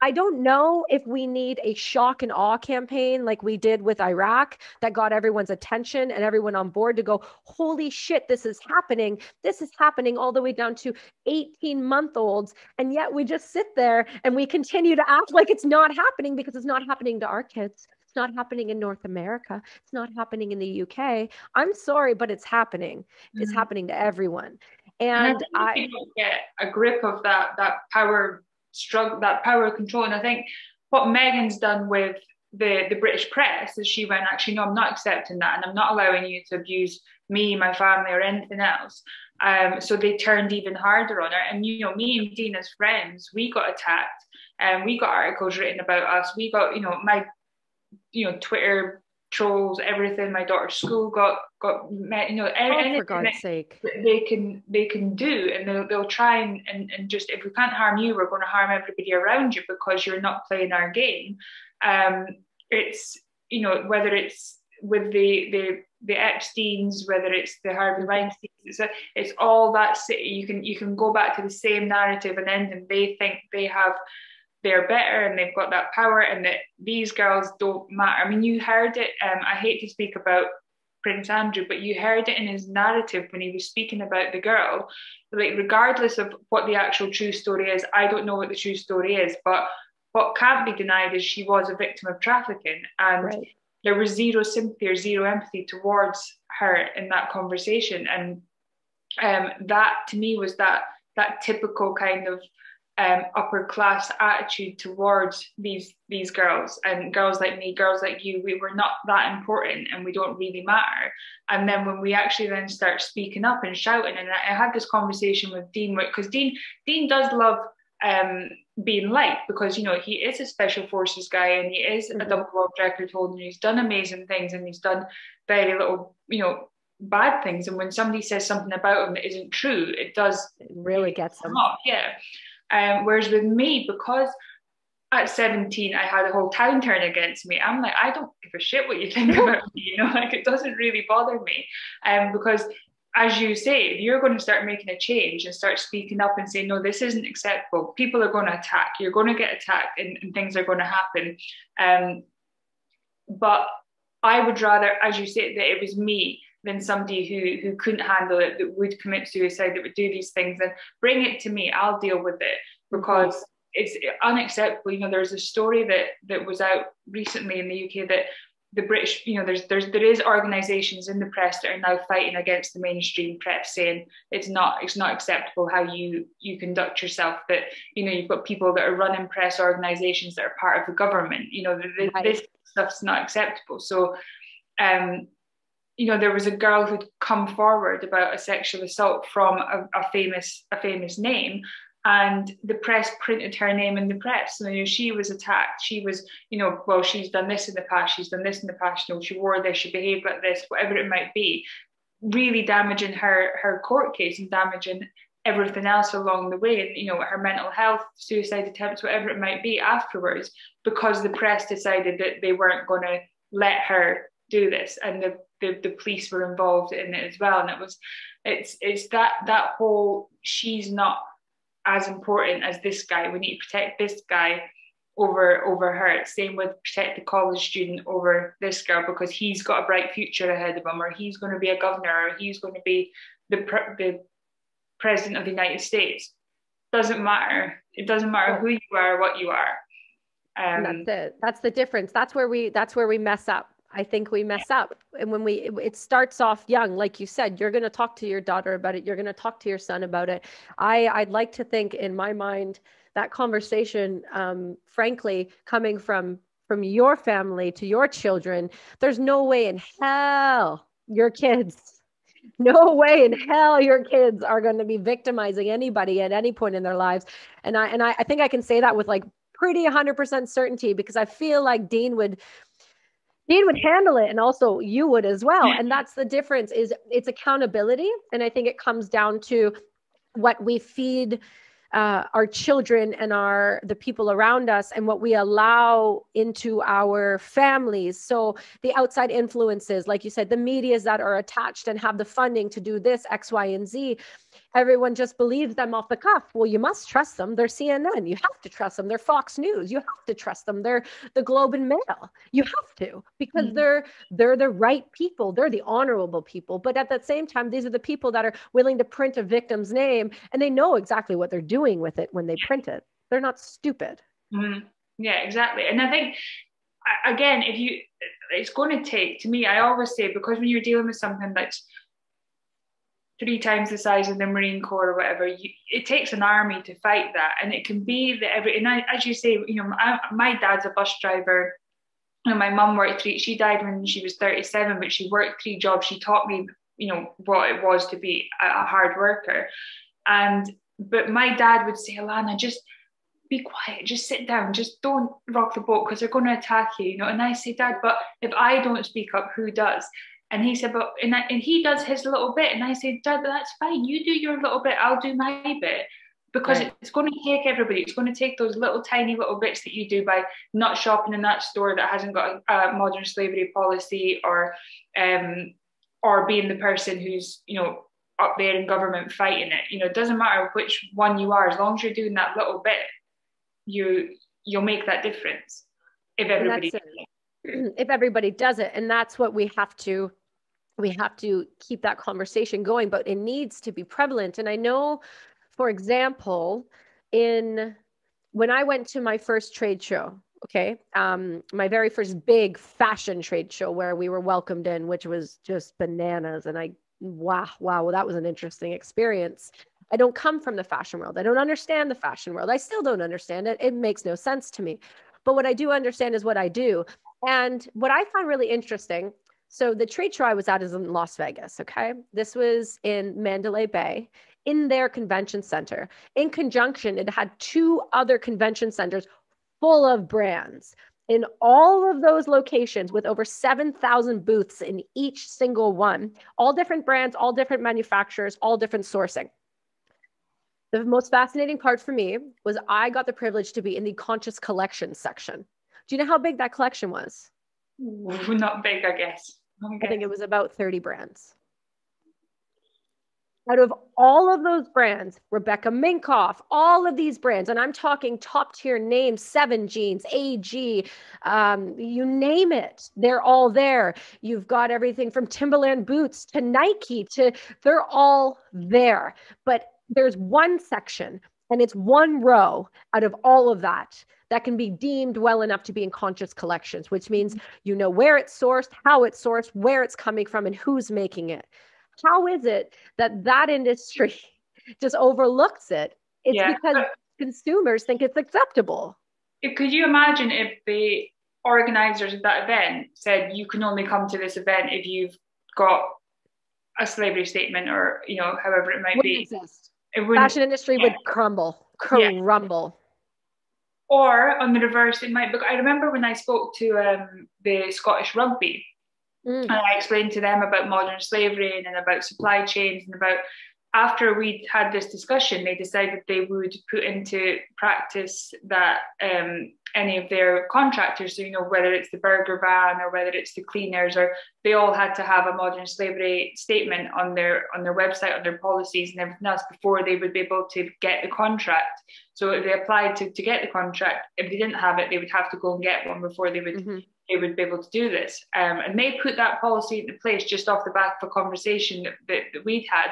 I don't know if we need a shock and awe campaign like we did with Iraq that got everyone's attention and everyone on board to go, holy shit, this is happening. This is happening all the way down to 18 month olds. And yet we just sit there and we continue to act like it's not happening because it's not happening to our kids. It's not happening in North America. It's not happening in the UK. I'm sorry, but it's happening. Mm-hmm. It's happening to everyone. And, and I, I get a grip of that that power struggle that power of control. And I think what Meghan's done with the the British press is she went, actually, no, I'm not accepting that, and I'm not allowing you to abuse me, my family, or anything else. Um, so they turned even harder on her. And you know, me and Dean as friends, we got attacked, and we got articles written about us. We got, you know, my, you know, Twitter trolls, everything. My daughter's school got got met, you know, oh, for God's sake, they can they can do, and they'll they'll try and, and and just if we can't harm you, we're going to harm everybody around you because you're not playing our game. Um, it's you know whether it's with the the the Epstein's, whether it's the Harvey Weinstein, it's, a, it's all that you can you can go back to the same narrative and end, and they think they have they're better and they've got that power and that these girls don't matter. I mean, you heard it. Um, I hate to speak about Prince Andrew, but you heard it in his narrative when he was speaking about the girl. Like, regardless of what the actual true story is, I don't know what the true story is, but what can't be denied is she was a victim of trafficking and right. there was zero sympathy or zero empathy towards her in that conversation and um, that to me was that that typical kind of um, upper class attitude towards these these girls and girls like me, girls like you. We were not that important and we don't really matter. And then when we actually then start speaking up and shouting, and I, I had this conversation with Dean because Dean Dean does love um, being liked because you know he is a special forces guy and he is mm-hmm. a double world record holder and he's done amazing things and he's done very little you know bad things and when somebody says something about him that isn't true it does it really gets them up yeah um, whereas with me, because at 17 I had a whole town turn against me, I'm like, I don't give a shit what you think about me, you know, like it doesn't really bother me. Um, because as you say, if you're going to start making a change and start speaking up and saying, no, this isn't acceptable, people are going to attack, you're going to get attacked and, and things are going to happen. Um, but I would rather, as you say, that it was me than somebody who who couldn't handle it, that would commit suicide, that would do these things, and bring it to me. I'll deal with it because mm-hmm. it's unacceptable. You know, there's a story that that was out recently in the UK that the British, you know, there's there's there is organisations in the press that are now fighting against the mainstream press, saying it's not it's not acceptable how you you conduct yourself. That you know you've got people that are running press organisations that are part of the government. You know, right. this stuff's not acceptable. So, um, you know there was a girl who'd come forward about a sexual assault from a, a, famous a famous name and the press printed her name in the press. And you know, she was attacked. She was you know well she's done this in the past she's done this in the past you know she wore this she behaved like this whatever it might be really damaging her her court case and damaging everything else along the way and you know her mental health suicide attempts whatever it might be afterwards because the press decided that they weren't going to let her do this. And the, the the police were involved in it as well. And it was it's it's that that whole she's not as important as this guy. We need to protect this guy over over her. Same with protect the college student over this girl because he's got a bright future ahead of him or he's going to be a governor or he's going to be the the president of the united states. Doesn't matter. It doesn't matter who you are what you are. Um, that's it. That's the difference. That's where we that's where we mess up I think we mess up. And when we, it, starts off young, like you said, you're going to talk to your daughter about it. You're going to talk to your son about it. I, I'd like to think in my mind that conversation, um, frankly, coming from from your family to your children, there's no way in hell your kids, no way in hell your kids are going to be victimizing anybody at any point in their lives. And I and I, I think I can say that with like pretty 100% certainty because I feel like Dean would Dean would handle it and also you would as well. And that's the difference is it's accountability. And I think it comes down to what we feed uh, our children and our the people around us and what we allow into our families so the outside influences like you said the medias that are attached and have the funding to do this x y and z everyone just believes them off the cuff. Well, you must trust them. They're CNN. You have to trust them. They're Fox News. You have to trust them. They're the Globe and Mail. You have to because mm-hmm. they're they're the right people. They're the honorable people. But at the same time, these are the people that are willing to print a victim's name and they know exactly what they're doing with it when they print it. They're not stupid. Mm-hmm. Yeah, exactly. And I think again, if you it's going to take to me, I always say because when you're dealing with something that's three times the size of the Marine Corps or whatever, you, it takes an army to fight that. And it can be that every, and I, as you say, you know, I, my dad's a bus driver. Know, my mum worked three, she died when she was 37, but she worked three jobs. She taught me, you know, what it was to be a, a hard worker. And, but my dad would say, Alana, just, be quiet, just sit down, just don't rock the boat because they're going to attack you, you know. And I say, Dad, but if I don't speak up, who does? And he said, but and, I, and he does his little bit. And I said, Dad, that's fine. You do your little bit. I'll do my bit. Because right. it's going to take everybody. It's going to take those little tiny little bits that you do by not shopping in that store that hasn't got a, a modern slavery policy, or um, or being the person who's you know up there in government fighting it. You know, it doesn't matter which one you are, as long as you're doing that little bit, you you'll make that difference. If everybody, if everybody does it, and that's what we have to we have to keep that conversation going, but it needs to be prevalent. And I know, for example, in when I went to my first trade show, okay, um, my very first big fashion trade show where we were welcomed in, which was just bananas. And I, wow, wow, well, that was an interesting experience. I don't come from the fashion world. I don't understand the fashion world. I still don't understand it. It makes no sense to me. But what I do understand is what I do. And what I find really interesting so the trade show I was at is in Las Vegas. Okay. This was in Mandalay Bay in their convention center. In conjunction, it had two other convention centers full of brands in all of those locations with over 7,000 booths in each single one, all different brands, all different manufacturers, all different sourcing. The most fascinating part for me was I got the privilege to be in the conscious collection section. Do you know how big that collection was? Not big, I guess. I think it was about 30 brands. Out of all of those brands, Rebecca Minkoff, all of these brands, and I'm talking top tier names, Seven Jeans, AG, um, you name it, they're all there. You've got everything from Timberland boots to Nike to, they're all there. But there's one section and it's one row out of all of that that can be deemed well enough to be in conscious collections, which means mm-hmm. you know where it's sourced, how it's sourced, where it's coming from, and who's making it. How is it that that industry just overlooks it? It's yeah. because consumers think it's acceptable. Could you imagine if the organizers of that event said you can only come to this event if you've got a slavery statement or you know however it might Wouldn't be exist. It fashion industry yeah. would crumble crumble or on the reverse, it might. But I remember when I spoke to um, the Scottish Rugby, mm. and I explained to them about modern slavery and about supply chains and about after we'd had this discussion, they decided they would put into practice that um, any of their contractors, so, you know, whether it's the burger van or whether it's the cleaners, or they all had to have a modern slavery statement on their on their website, on their policies and everything else before they would be able to get the contract. So if they applied to, to get the contract, if they didn't have it, they would have to go and get one before they would mm-hmm. they would be able to do this. Um, and they put that policy into place just off the back of a conversation that, that, that we'd had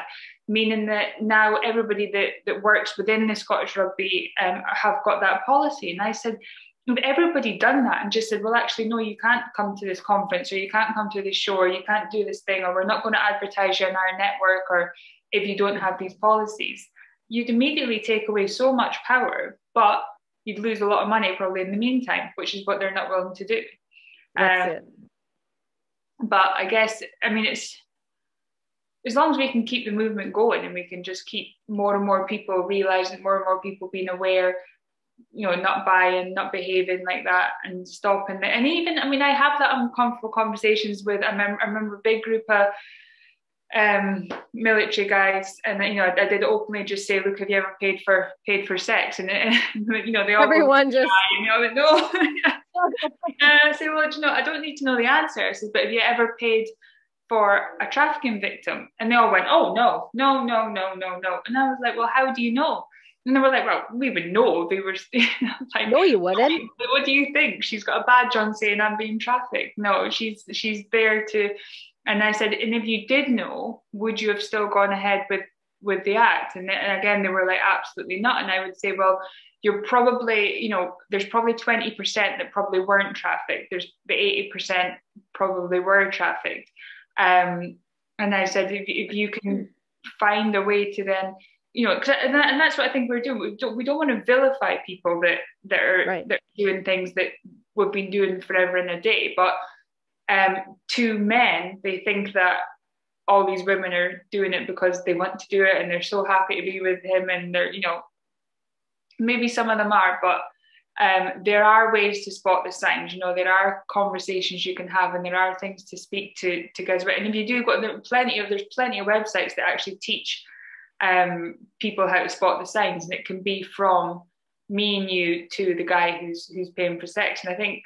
meaning that now everybody that, that works within the Scottish Rugby um, have got that policy. And I said, if everybody done that and just said, well, actually, no, you can't come to this conference or you can't come to this show or you can't do this thing or we're not going to advertise you on our network or if you don't have these policies, you'd immediately take away so much power, but you'd lose a lot of money probably in the meantime, which is what they're not willing to do. That's um, it. But I guess, I mean, it's as long as we can keep the movement going and we can just keep more and more people realizing, more and more people being aware, you know, not buying, not behaving like that, and stopping. And even, I mean, I have that uncomfortable conversations with. I remember, I remember a big group of um, military guys, and you know, I did openly just say, "Look, have you ever paid for paid for sex?" And, and you know, they all everyone just you know, no. I say, well, you know, I don't need to know the answer. I said, but have you ever paid for a trafficking victim. And they all went, oh, no, no, no, no, no, no. And I was like, well, how do you know? And they were like, well, we would know. They were like, no, you wouldn't. What do you think? She's got a badge on saying I'm being trafficked. No, she's she's there to. And I said, and if you did know, would you have still gone ahead with with the act? And, and again, they were like, absolutely not. And I would say, well, you're probably, you know, there's probably 20% that probably weren't trafficked. There's the 80% probably were trafficked. Um, and I said, if, if you can find a way to then, you know, and, that, and that's what I think we're doing. We don't, we don't want to vilify people that that are right. that are doing things that we've been doing forever and a day. But um, to men, they think that all these women are doing it because they want to do it and they're so happy to be with him and they're, you know, maybe some of them are, but um, there are ways to spot the signs. You know, there are conversations you can have, and there are things to speak to to guys about. And if you do go, there plenty of there's plenty of websites that actually teach um, people how to spot the signs, and it can be from me and you to the guy who's who's paying for sex. And I think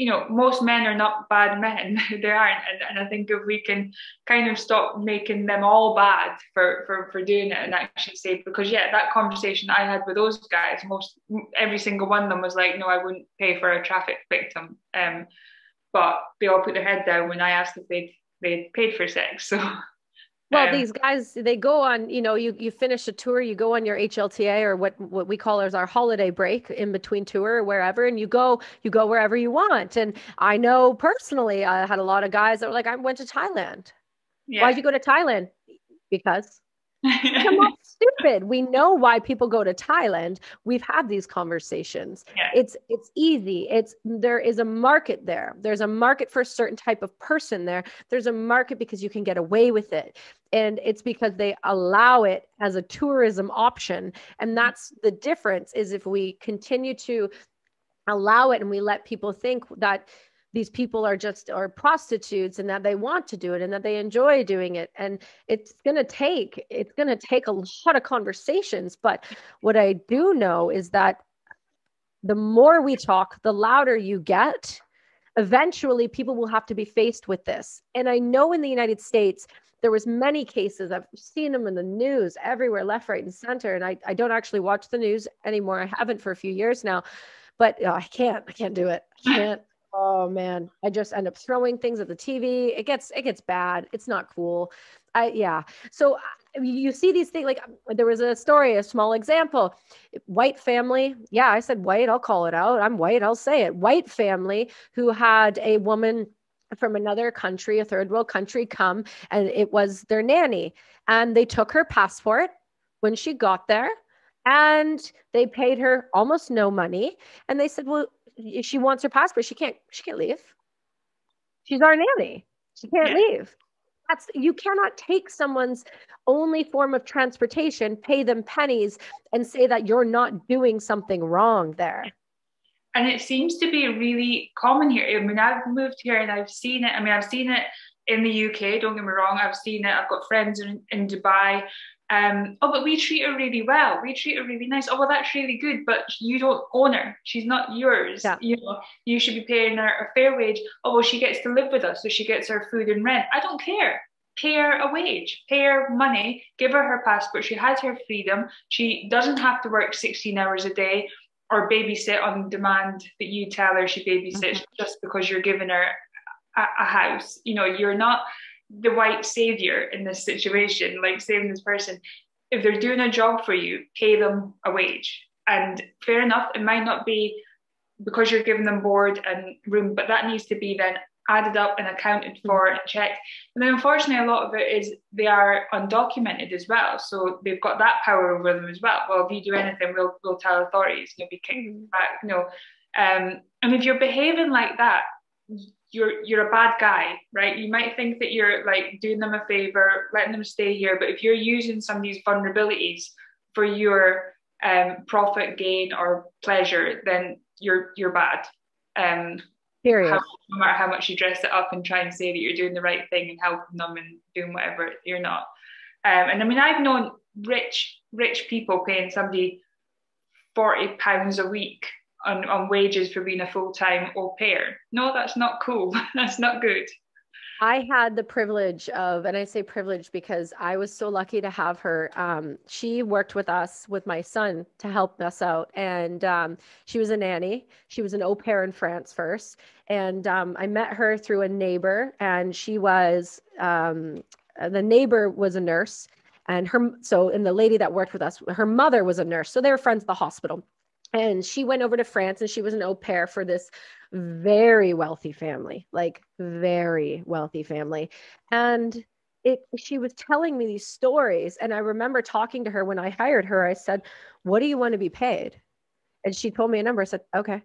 you know, most men are not bad men. they aren't. And, and, I think if we can kind of stop making them all bad for, for, for doing it and actually say, because yeah, that conversation I had with those guys, most every single one of them was like, no, I wouldn't pay for a traffic victim. Um, but they all put their head down when I asked if they'd, they'd paid for sex. So well, um, these guys, they go on, you know, you, you finish a tour, you go on your HLTA or what, what we call as our holiday break in between tour or wherever, and you go, you go wherever you want. And I know personally, I had a lot of guys that were like, I went to Thailand. Yeah. Why'd you go to Thailand? Because Come on, stupid. We know why people go to Thailand. We've had these conversations. Yeah. It's it's easy. It's there is a market there. There's a market for a certain type of person there. There's a market because you can get away with it. And it's because they allow it as a tourism option. And that's the difference is if we continue to allow it and we let people think that these people are just are prostitutes and that they want to do it and that they enjoy doing it. And it's going to take it's going to take a lot of conversations. But what i do know is that the more we talk the louder you get eventually people will have to be faced with this and i know in the united states there was many cases i've seen them in the news everywhere left right and center and i, I don't actually watch the news anymore i haven't for a few years now but oh, i can't i can't do it i can't Oh man, I just end up throwing things at the TV. It gets it gets bad. It's not cool. I yeah. So you see these things like there was a story, a small example. White family. Yeah, I said white. I'll call it out. I'm white. I'll say it. White family who had a woman from another country, a third world country, come and it was their nanny, and they took her passport when she got there and they paid her almost no money and they said well she wants her passport. She can't. She can't leave. She's our nanny. She can't yeah. leave. That's you cannot take someone's only form of transportation, pay them pennies, and say that you're not doing something wrong there. And it seems to be really common here. I mean, I've moved here and I've seen it. I mean, I've seen it in the UK. Don't get me wrong. I've seen it. I've got friends in, in Dubai um, oh, but we treat her really well. We treat her really nice. Oh, well, that's really good, but you don't own her. She's not yours. Yeah. You know, you should be paying her a fair wage. Oh, well, she gets to live with us, so she gets her food and rent. I don't care. Pay her a wage, pay her money, give her her passport. She has her freedom. She doesn't have to work 16 hours a day or babysit on demand that you tell her she babysits mm-hmm. just because you're giving her a, a house. You know, you're not the white savior in this situation, like saving this person. If they're doing a job for you, pay them a wage. And fair enough, it might not be because you're giving them board and room, but that needs to be then added up and accounted for and checked. And then unfortunately, a lot of it is they are undocumented as well. So they've got that power over them as well. Well, if you do anything, we'll, we'll tell authorities, you'll be kicked back. You know, um, and if you're behaving like that, you're you're a bad guy, right? You might think that you're like doing them a favor, letting them stay here, but if you're using some of these vulnerabilities for your um, profit gain or pleasure, then you're you're bad. Um, Period. How, no matter how much you dress it up and try and say that you're doing the right thing and helping them and doing whatever, you're not. Um, and I mean, I've known rich rich people paying somebody forty pounds a week on, on wages for being a full-time au pair. No, that's not cool. that's not good. I had the privilege of, and I say privilege because I was so lucky to have her. Um, she worked with us, with my son, to help us out. And um, she was a nanny. She was an au pair in France first. And um, I met her through a neighbor, and she was, um, the neighbor was a nurse. And her, so, and the lady that worked with us, her mother was a nurse. So they were friends at the hospital and she went over to France and she was an au pair for this very wealthy family, like very wealthy family. And it she was telling me these stories and I remember talking to her when I hired her. I said, "What do you want to be paid?" And she told me a number. I said, "Okay."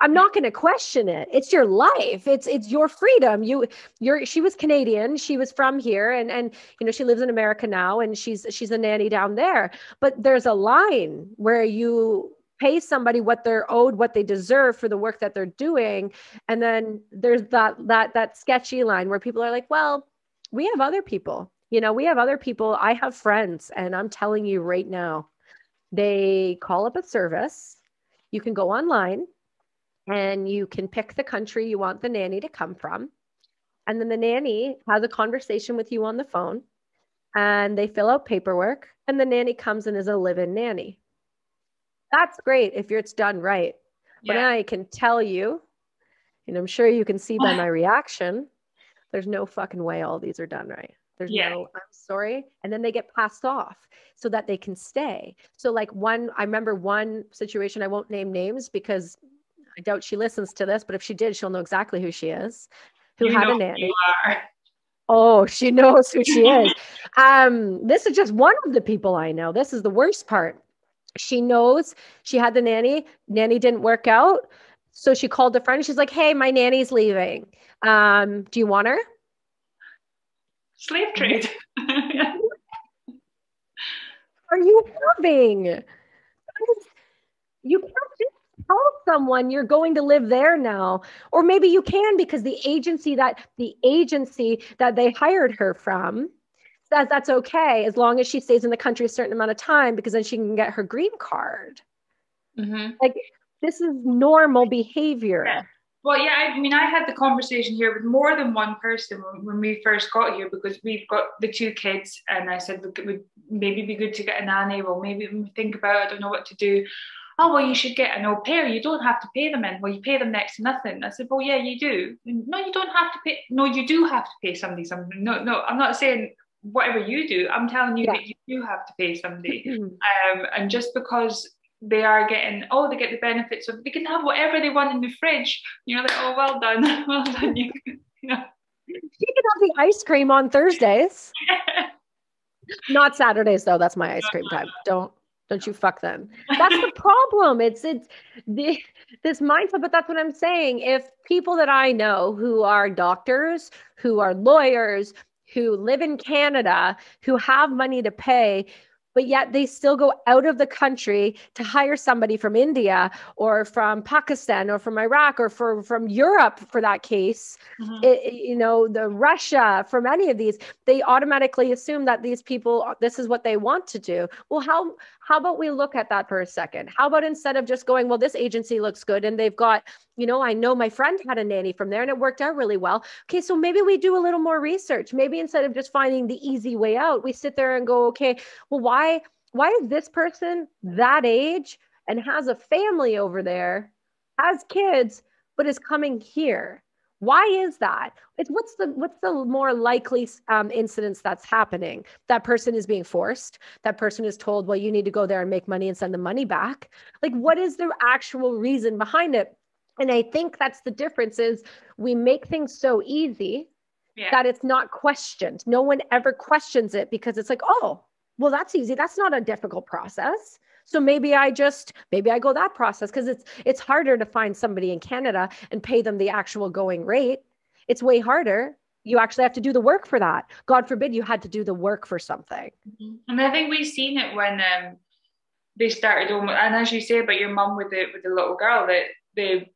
I'm not going to question it. It's your life. It's it's your freedom. You you're she was Canadian. She was from here and and you know she lives in America now and she's she's a nanny down there. But there's a line where you pay somebody what they're owed what they deserve for the work that they're doing. And then there's that that that sketchy line where people are like well we have other people. You know we have other people. I have friends and i'm telling you right now they call up a service. You can go online and you can pick the country you want the nanny to come from. And then the nanny has a conversation with you on the phone and they fill out paperwork and the nanny comes in as a live-in nanny that's great if it's done right. Yeah. But I can tell you, and I'm sure you can see by my reaction, there's no fucking way all these are done right. There's yeah. no, I'm sorry. And then they get passed off so that they can stay. So, like, one, I remember one situation, I won't name names because I doubt she listens to this, but if she did, she'll know exactly who she is, who you had a nanny. Oh, she knows who she is. Um, this is just one of the people I know. This is the worst part. She knows she had the nanny. Nanny didn't work out. So she called a friend. She's like, hey, my nanny's leaving. Um, do you want her? Slave trade. Are you having? You can't just tell someone you're going to live there now. Or maybe you can because the agency that the agency that they hired her from says that's okay as long as she stays in the country a certain amount of time because then she can get her green card. Mm-hmm. Like this is normal behavior. Yeah. Well, yeah, I mean, I had the conversation here with more than one person when, when we first got here because we've got the two kids, and I said, look, it would maybe be good to get a nanny. Well, maybe we think about, it, I don't know what to do. Oh, well, you should get an au pair. You don't have to pay them in. Well, you pay them next to nothing. I said, well, yeah, you do. No, you don't have to pay. No, you do have to pay somebody something. No, no, I'm not saying whatever you do. I'm telling you yeah. that you do have to pay somebody. um, and just because they are getting oh they get the benefits of they can have whatever they want in the fridge. You know like oh well done. Well done you, you know. You can have the ice cream on thursdays. Not saturdays though. That's my ice cream time. don't don't you fuck them. That's the problem. It's it's the, this mindset. But that's what i'm saying. If people that i know who are doctors who are lawyers who live in canada who have money to pay but yet they still go out of the country to hire somebody from India or from Pakistan or from Iraq or for, from Europe for that case, mm-hmm. it, you know, the Russia, from any of these, they automatically assume that these people, this is what they want to do. Well, how, how about we look at that for a second? How about instead of just going, well, this agency looks good and they've got, you know, I know my friend had a nanny from there and it worked out really well. Okay, so maybe we do a little more research. Maybe instead of just finding the easy way out, we sit there and go, okay, well, why why is this person that age and has a family over there, has kids, but is coming here? Why is that? It's what's the what's the more likely um, incidence that's happening? That person is being forced. That person is told, "Well, you need to go there and make money and send the money back." Like, what is the actual reason behind it? And I think that's the difference is we make things so easy yeah. that it's not questioned. No one ever questions it because it's like, oh, well, that's easy. That's not a difficult process. So maybe I just maybe I go that process because it's it's harder to find somebody in Canada and pay them the actual going rate. It's way harder. You actually have to do the work for that. God forbid you had to do the work for something. Mm-hmm. And I think we've seen it when um, they started, almost, and as you say about your mum with the with the little girl, that they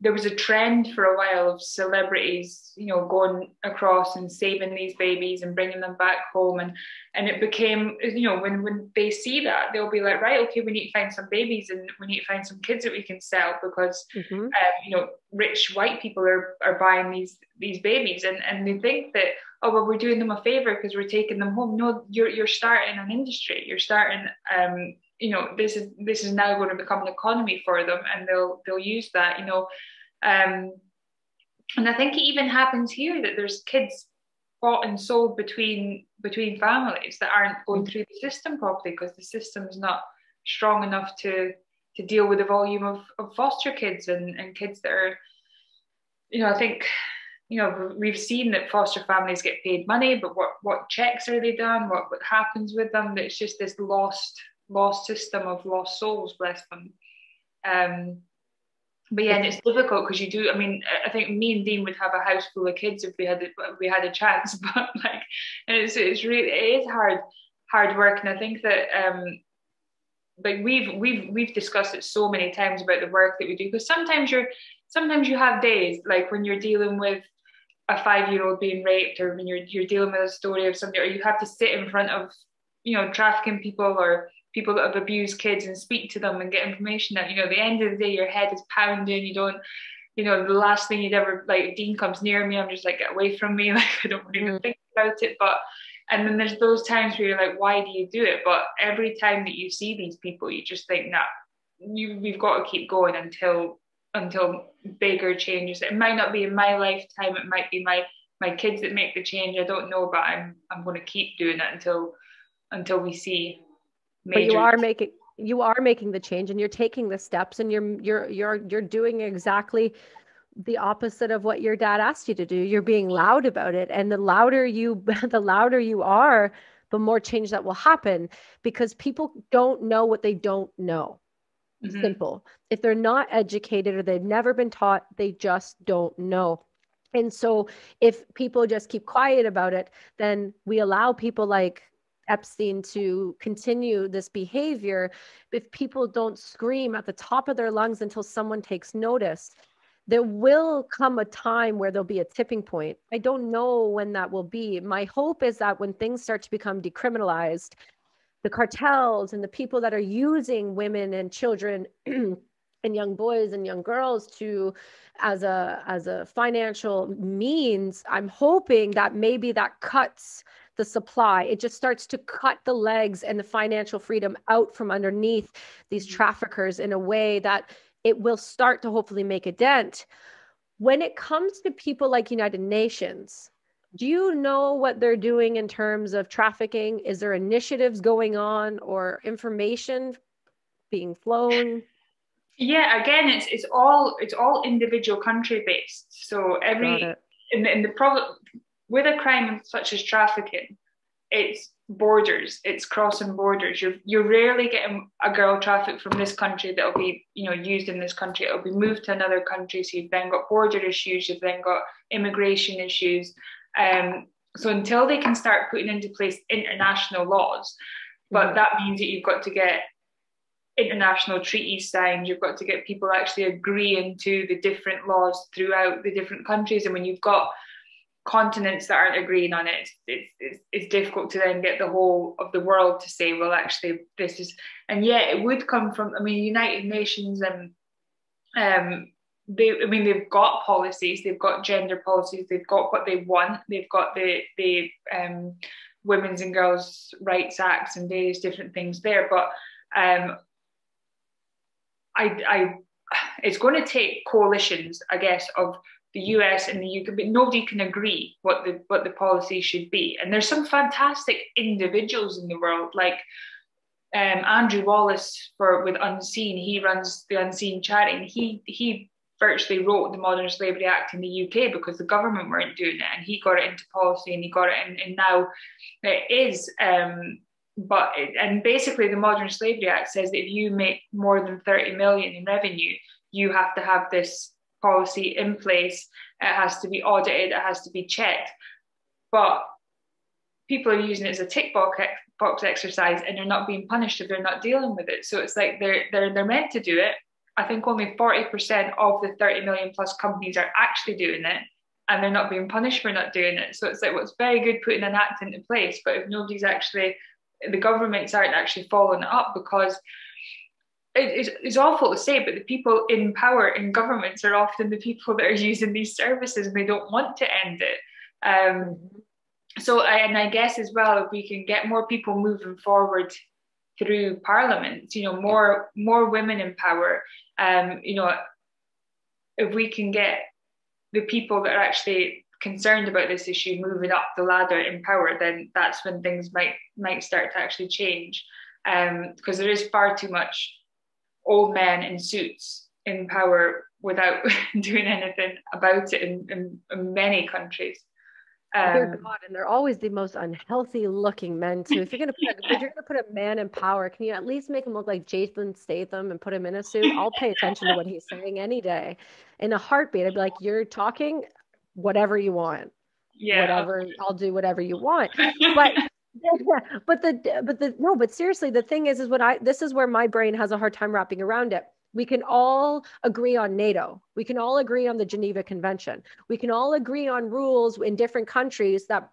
there was a trend for a while of celebrities, you know, going across and saving these babies and bringing them back home, and and it became, you know, when when they see that, they'll be like, right, okay, we need to find some babies and we need to find some kids that we can sell because, mm-hmm. um, you know, rich white people are are buying these these babies, and and they think that oh well we're doing them a favor because we're taking them home. No, you're you're starting an industry. You're starting um you know this is this is now going to become an economy for them and they'll they'll use that you know. Um, and I think it even happens here that there's kids bought and sold between between families that aren't going through the system properly because the system is not strong enough to to deal with the volume of, of foster kids and, and kids that are you know I think you know we've seen that foster families get paid money but what what checks are they done? What what happens with them? It's just this lost lost system of lost souls bless them um but yeah, and it's difficult because you do. I mean, I think me and Dean would have a house full of kids if we had if we had a chance. But like, it's it's really it is hard hard work, and I think that um, like we've we've we've discussed it so many times about the work that we do because sometimes you're sometimes you have days like when you're dealing with a five year old being raped or when you're you're dealing with a story of something or you have to sit in front of you know trafficking people or people that have abused kids and speak to them and get information that you know the end of the day your head is pounding you don't you know the last thing you'd ever like dean comes near me i'm just like get away from me like i don't even mm. think about it but and then there's those times where you're like why do you do it but every time that you see these people you just think nah you we've got to keep going until until bigger changes it might not be in my lifetime it might be my my kids that make the change. I don't know, but I'm I'm going to keep doing it until until we see. Major- but you are making you are making the change, and you're taking the steps, and you're you're you're you're doing exactly the opposite of what your dad asked you to do. You're being loud about it, and the louder you the louder you are, the more change that will happen because people don't know what they don't know. Mm-hmm. Simple. If they're not educated or they've never been taught, they just don't know. And so if people just keep quiet about it, then we allow people like Epstein to continue this behavior. If people don't scream at the top of their lungs until someone takes notice, there will come a time where there'll be a tipping point. I don't know when that will be. My hope is that when things start to become decriminalized, the cartels and the people that are using women and children and young boys and young girls to as a as a financial means i'm hoping that maybe that cuts the supply. It just starts to cut the legs and the financial freedom out from underneath these mm-hmm. traffickers in a way that it will start to hopefully make a dent. When it comes to people like united nations do you know what they're doing in terms of trafficking? Is there initiatives going on or information being flown? Yeah, again, it's it's all it's all individual country based. So every in the, in the problem with a crime such as trafficking, it's borders, it's crossing borders. You're you're rarely getting a girl trafficked from this country that'll be you know used in this country. It'll be moved to another country. So you've then got border issues. You've then got immigration issues. Um, so until they can start putting into place international laws, but mm-hmm. that means that you've got to get international treaties signed, you've got to get people actually agreeing to the different laws throughout the different countries. And when you've got continents that aren't agreeing on it, it's, it's, it's difficult to then get the whole of the world to say, well, actually, this is, and yet it would come from, I mean, United Nations and um, they, I mean, they've got policies, they've got gender policies, they've got what they want, they've got the the um, Women's and Girls' Rights Acts and various different things there. But um, I, I it's going to take coalitions, I guess, of the US and the UK, but nobody can agree what the what the policy should be. And there's some fantastic individuals in the world, like um, Andrew Wallace for with Unseen. He runs the Unseen charity, and he he virtually wrote the Modern Slavery Act in the UK because the government weren't doing it, and he got it into policy, and he got it, in, and now it is um, but and basically the modern slavery act says that if you make more than 30 million in revenue you have to have this policy in place. It has to be audited. It has to be checked. But people are using it as a tick box, exercise and they're not being punished if they're not dealing with it. So it's like they're they're, they're meant to do it. I think only 40% of the 30 million plus companies are actually doing it and they're not being punished for not doing it. So it's like well, very good putting an act into place but if nobody's actually the governments aren't actually following up because it, it's awful to say, but the people in power in governments are often the people that are using these services and they don't want to end it. Um, so, and I guess as well, if we can get more people moving forward through Parliament, you know, more more women in power, um, you know, if we can get the people that are actually concerned about this issue moving up the ladder in power, then that's when things might might start to actually change. Um, because there is far too much old men in suits in power without doing anything about it in, in, in many countries. Um, Dear God, and they're always the most unhealthy looking men too. If you're gonna put if you're gonna put a man in power, can you at least make him look like Jason Statham and put him in a suit? I'll pay attention to what he's saying any day. In a heartbeat, I'd be like, "You're talking whatever you want. Yeah. Whatever I'll do whatever you want. But but the but the no, but seriously, the thing is is what I this is where my brain has a hard time wrapping around it. We can all agree on NATO. We can all agree on the Geneva Convention. We can all agree on rules in different countries that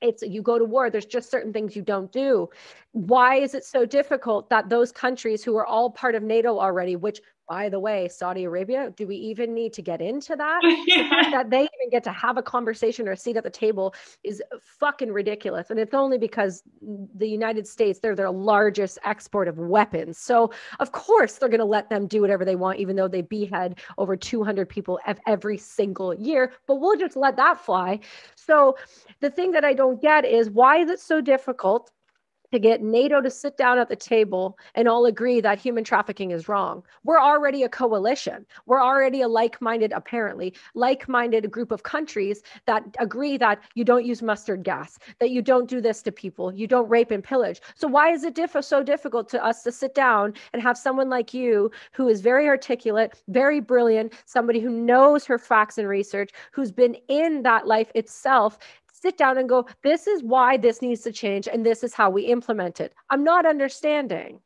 it's you go to war there's just certain things you don't do why is it so difficult that those countries who are all part of nato already which by the way, Saudi Arabia, do we even need to get into that? that they even get to have a conversation or a seat at the table is fucking ridiculous. And it's only because the United States, they're their largest export of weapons. So, of course, they're going to let them do whatever they want, even though they behead over 200 people every single year. But we'll just let that fly. So, the thing that I don't get is why is it so difficult? To get NATO to sit down at the table and all agree that human trafficking is wrong. We're already a coalition. We're already a like minded, apparently, like minded group of countries that agree that you don't use mustard gas, that you don't do this to people, you don't rape and pillage. So, why is it diff- so difficult to us to sit down and have someone like you who is very articulate, very brilliant, somebody who knows her facts and research, who's been in that life itself, sit down and go, this is why this needs to change and this is how we implement it. I'm not understanding.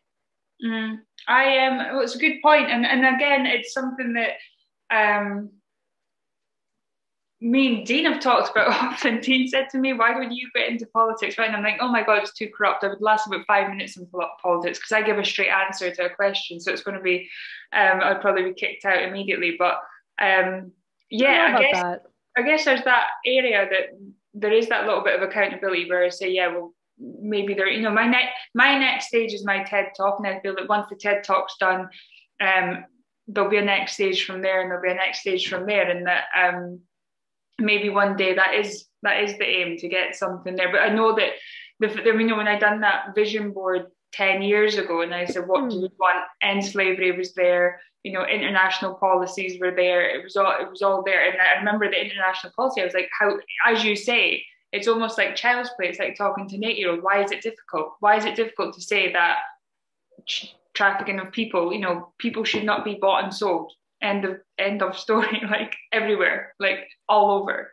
Mm, I am. Um, well, it's a good point, and and again, it's something that um, me and Dean have talked about often. Dean said to me, "Why don't you get into politics?" Right, and I'm like, "Oh my god, it's too corrupt. I would last about five minutes in politics because I give a straight answer to a question, so it's going to be, um, I'd probably be kicked out immediately." But um, yeah, I, I guess that. I guess there's that area that there is that little bit of accountability where I say, yeah, well, maybe there, you know, my next my next stage is my TED talk, and I feel that once the TED talk's done, um, there'll be a next stage from there, and there'll be a next stage from there, and that um, maybe one day that is that is the aim to get something there. But I know that the, you know when I done that vision board 10 years ago and I said, what do hmm. we want? End slavery was there, you know, international policies were there. It was all it was all there. And I remember the international policy, I was like, how as you say, it's almost like child's play. It's like talking to an eight-year-old. Why is it difficult? Why is it difficult to say that trafficking of people, you know, people should not be bought and sold? End of end of story, like everywhere, like all over.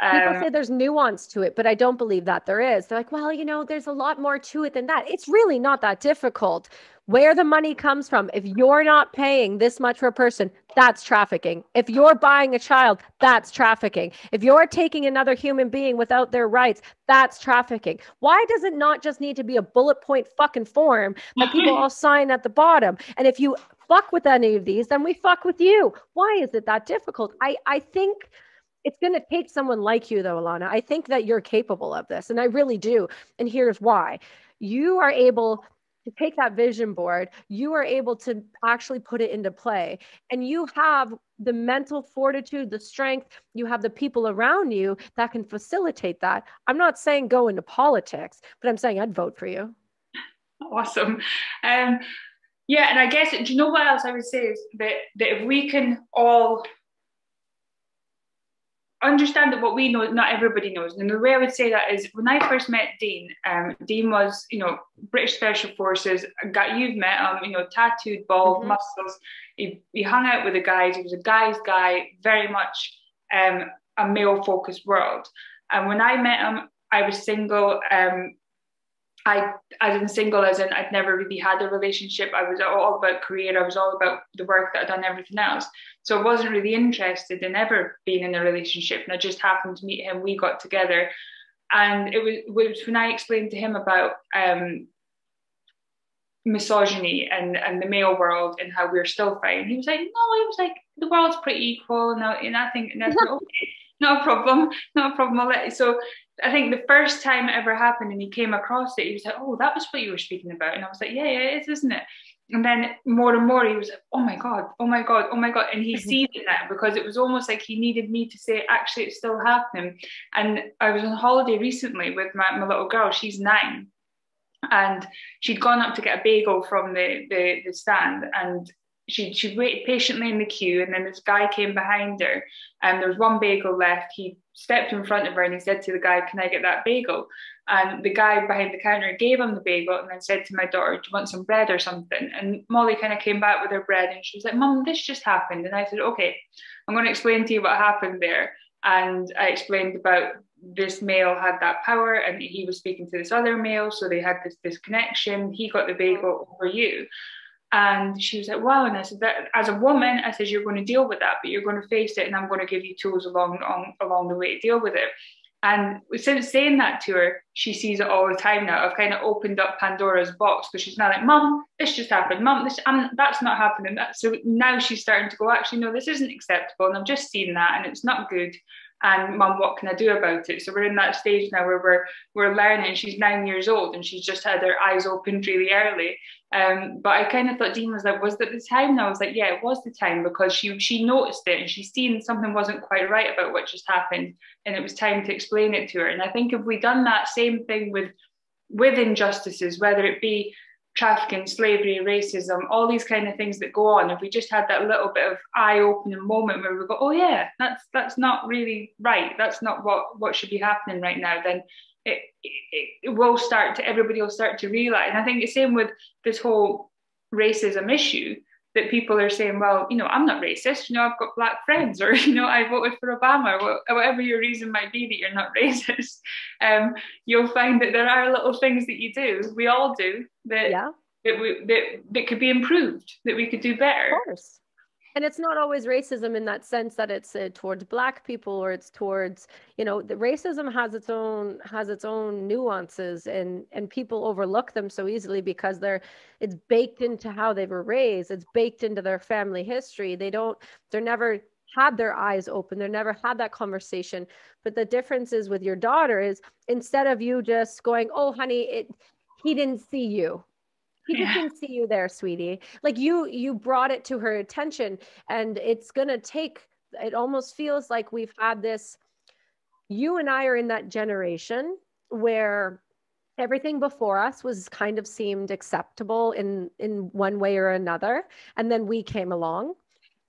People um, say there's nuance to it, but I don't believe that there is. They're like, well, you know, there's a lot more to it than that. It's really not that difficult. Where the money comes from, if you're not paying this much for a person, that's trafficking. If you're buying a child, that's trafficking. If you're taking another human being without their rights, that's trafficking. Why does it not just need to be a bullet point fucking form that people all sign at the bottom? And if you fuck with any of these, then we fuck with you. Why is it that difficult? I, I think it's going to take someone like you, though, Alana. I think that you're capable of this, and I really do. And here's why you are able to take that vision board, you are able to actually put it into play, and you have the mental fortitude, the strength, you have the people around you that can facilitate that. I'm not saying go into politics, but I'm saying I'd vote for you. Awesome. Um, yeah, and I guess do you know what else I would say is that that if we can all understand that what we know, not everybody knows. And the way I would say that is when I first met Dean, um, Dean was, you know, British Special Forces. Got you've met him, you know, tattooed, bald, mm-hmm. muscles. He, he hung out with the guys. He was a guy's guy, very much um, a male focused world. And when I met him, I was single. Um, I, as in single, as in I'd never really had a relationship. I was all about career. I was all about the work that I'd done, everything else. So I wasn't really interested in ever being in a relationship. And I just happened to meet him. We got together, and it was, it was when I explained to him about um, misogyny and and the male world and how we're still fighting. He was like, no, he was like, the world's pretty equal, and I, and I think and I said, okay, no problem, no problem. I'll let you. So I think the first time it ever happened and he came across it, he was like, Oh, that was what you were speaking about. And I was like, Yeah, yeah, it is, isn't it? And then more and more he was like, Oh my God, oh my God, oh my God. And he mm-hmm. sees it now because it was almost like he needed me to say, actually it's still happening. And I was on holiday recently with my, my little girl, she's nine. And she'd gone up to get a bagel from the, the, the stand and she she waited patiently in the queue, and then this guy came behind her, and there was one bagel left. He stepped in front of her and he said to the guy, "Can I get that bagel?" And the guy behind the counter gave him the bagel, and then said to my daughter, "Do you want some bread or something?" And Molly kind of came back with her bread, and she was like, "Mom, this just happened." And I said, "Okay, I'm going to explain to you what happened there." And I explained about this male had that power and he was speaking to this other male so they had this this connection he got the bagel over you and she was like, wow. And I said, that as a woman, I said, you're going to deal with that, but you're going to face it. And I'm going to give you tools along, on, along the way to deal with it. And since saying that to her, she sees it all the time now. I've kind of opened up Pandora's box because she's now like, Mum, this just happened. Mum, this I'm, that's not happening. So now she's starting to go, actually, no, this isn't acceptable. And I've just seen that and it's not good and mum what can i do about it so we're in that stage now where we're we're learning she's nine years old and she's just had her eyes opened really early um, but i kind of thought dean was like was that the time and i was like yeah it was the time because she she noticed it and she's seen something wasn't quite right about what just happened and it was time to explain it to her and i think if we done that same thing with with injustices whether it be trafficking, slavery, racism, all these kind of things that go on. If we just had that little bit of eye-opening moment where we go, oh yeah, that's that's not really right. That's not what what should be happening right now. Then it, it, it will start to everybody will start to realize. And I think the same with this whole racism issue that people are saying, well, you know, I'm not racist, you know, I've got black friends, or, you know, I voted for Obama, or whatever your reason might be that you're not racist, um, you'll find that there are little things that you do, we all do, that, yeah. that, we, that, that could be improved, that we could do better. Of course and it's not always racism in that sense that it's uh, towards black people or it's towards you know the racism has its own has its own nuances and and people overlook them so easily because they're it's baked into how they were raised. It's baked into their family history. They don't they're never had their eyes open. They never had that conversation. But the difference is with your daughter is instead of you just going oh honey it he didn't see you he just didn't see you there sweetie. Like you you brought it to her attention and it's going to take it almost feels like we've had this you and i are in that generation where everything before us was kind of seemed acceptable in in one way or another and then we came along.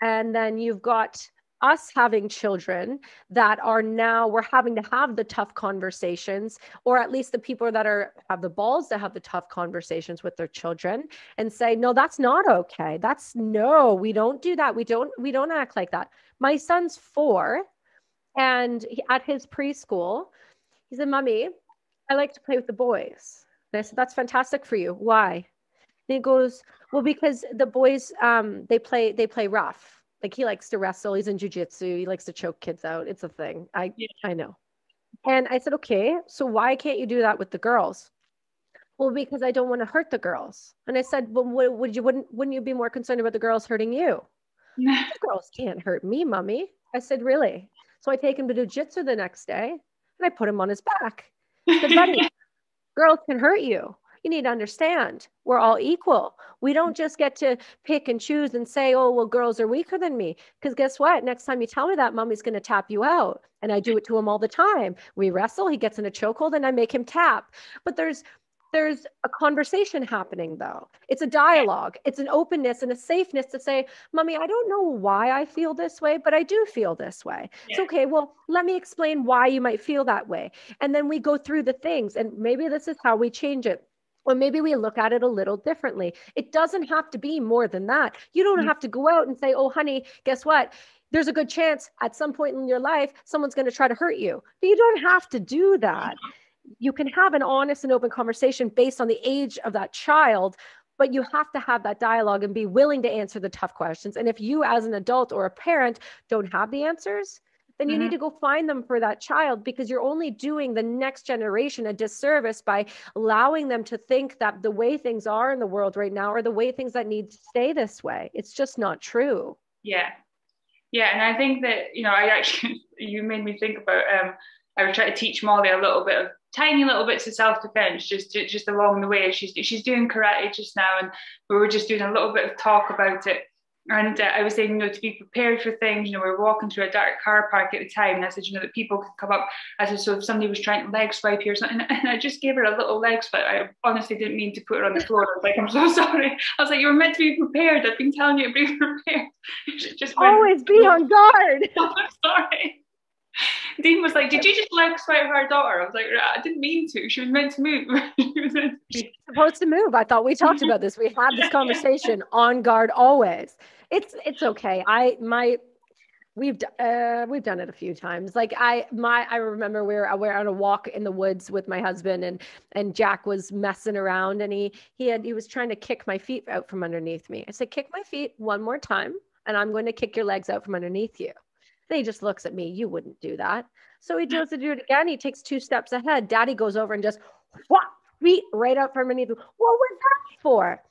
And then you've got us having children that are now we're having to have the tough conversations or at least the people that are have the balls to have the tough conversations with their children and say no that's not okay. That's no we don't do that. We don't we don't act like that. My son's 4 and he, at his preschool he said mommy i like to play with the boys. And i said that's fantastic for you. Why? And he goes well because the boys um they play they play rough like he likes to wrestle. He's in jujitsu. He likes to choke kids out. It's a thing. I yeah. I know. And I said, okay, so why can't you do that with the girls? Well, because I don't want to hurt the girls. And I said, well, would, would you wouldn't wouldn't you be more concerned about the girls hurting you? the girls can't hurt me, mummy. I said, really? So I take him to jujitsu the next day, and I put him on his back. I said, buddy, girls can hurt you you need to understand we're all equal. We don't just get to pick and choose and say, oh, well, girls are weaker than me. Because guess what? Next time you tell me that, mommy's going to tap you out. And I do it to him all the time. We wrestle, he gets in a chokehold, and I make him tap. But there's there's a conversation happening though it's a dialogue it's an openness and a safeness to say mommy i don't know why i feel this way but i do feel this way yeah. it's okay well let me explain why you might feel that way and then we go through the things and maybe this is how we change it or maybe we look at it a little differently. It doesn't have to be more than that. You don't mm-hmm. have to go out and say, oh, honey, guess what? There's a good chance at some point in your life, someone's going to try to hurt you. But you don't have to do that. You can have an honest and open conversation based on the age of that child, but you have to have that dialogue and be willing to answer the tough questions. And if you, as an adult or a parent, don't have the answers, then you mm-hmm. need to go find them for that child because you're only doing the next generation a disservice by allowing them to think that the way things are in the world right now are the way things that need to stay this way. It's just not true. Yeah. Yeah. And I think that, you know, I actually, you made me think about, um, I was trying to teach Molly a little bit of tiny little bits of self-defense just just along the way she's she's doing karate just now and we were just doing a little bit of talk about it and uh, I was saying, you know, to be prepared for things. You know, we were walking through a dark car park at the time, and I said, you know, that people could come up. I said, so if somebody was trying to leg swipe here or something, and I just gave her a little leg swipe. I honestly didn't mean to put her on the floor. I was like, I'm so sorry. I was like, you were meant to be prepared. I've been telling you to be prepared. just always be on guard. I'm sorry. Dean was like, "Did you just leg swipe our daughter?" I was like, "I didn't mean to. She was meant to move. she was to supposed to move." I thought we talked about this. We had this conversation on guard always. It's it's okay. I my we've uh, we've done it a few times. Like I my I remember we were we were on a walk in the woods with my husband and and Jack was messing around and he he had he was trying to kick my feet out from underneath me. I said, "Kick my feet one more time, and I'm going to kick your legs out from underneath you." And he just looks at me, you wouldn't do that. So he goes to do it again. He takes two steps ahead. Daddy goes over and just whop, feet right out from underneath. What was that for?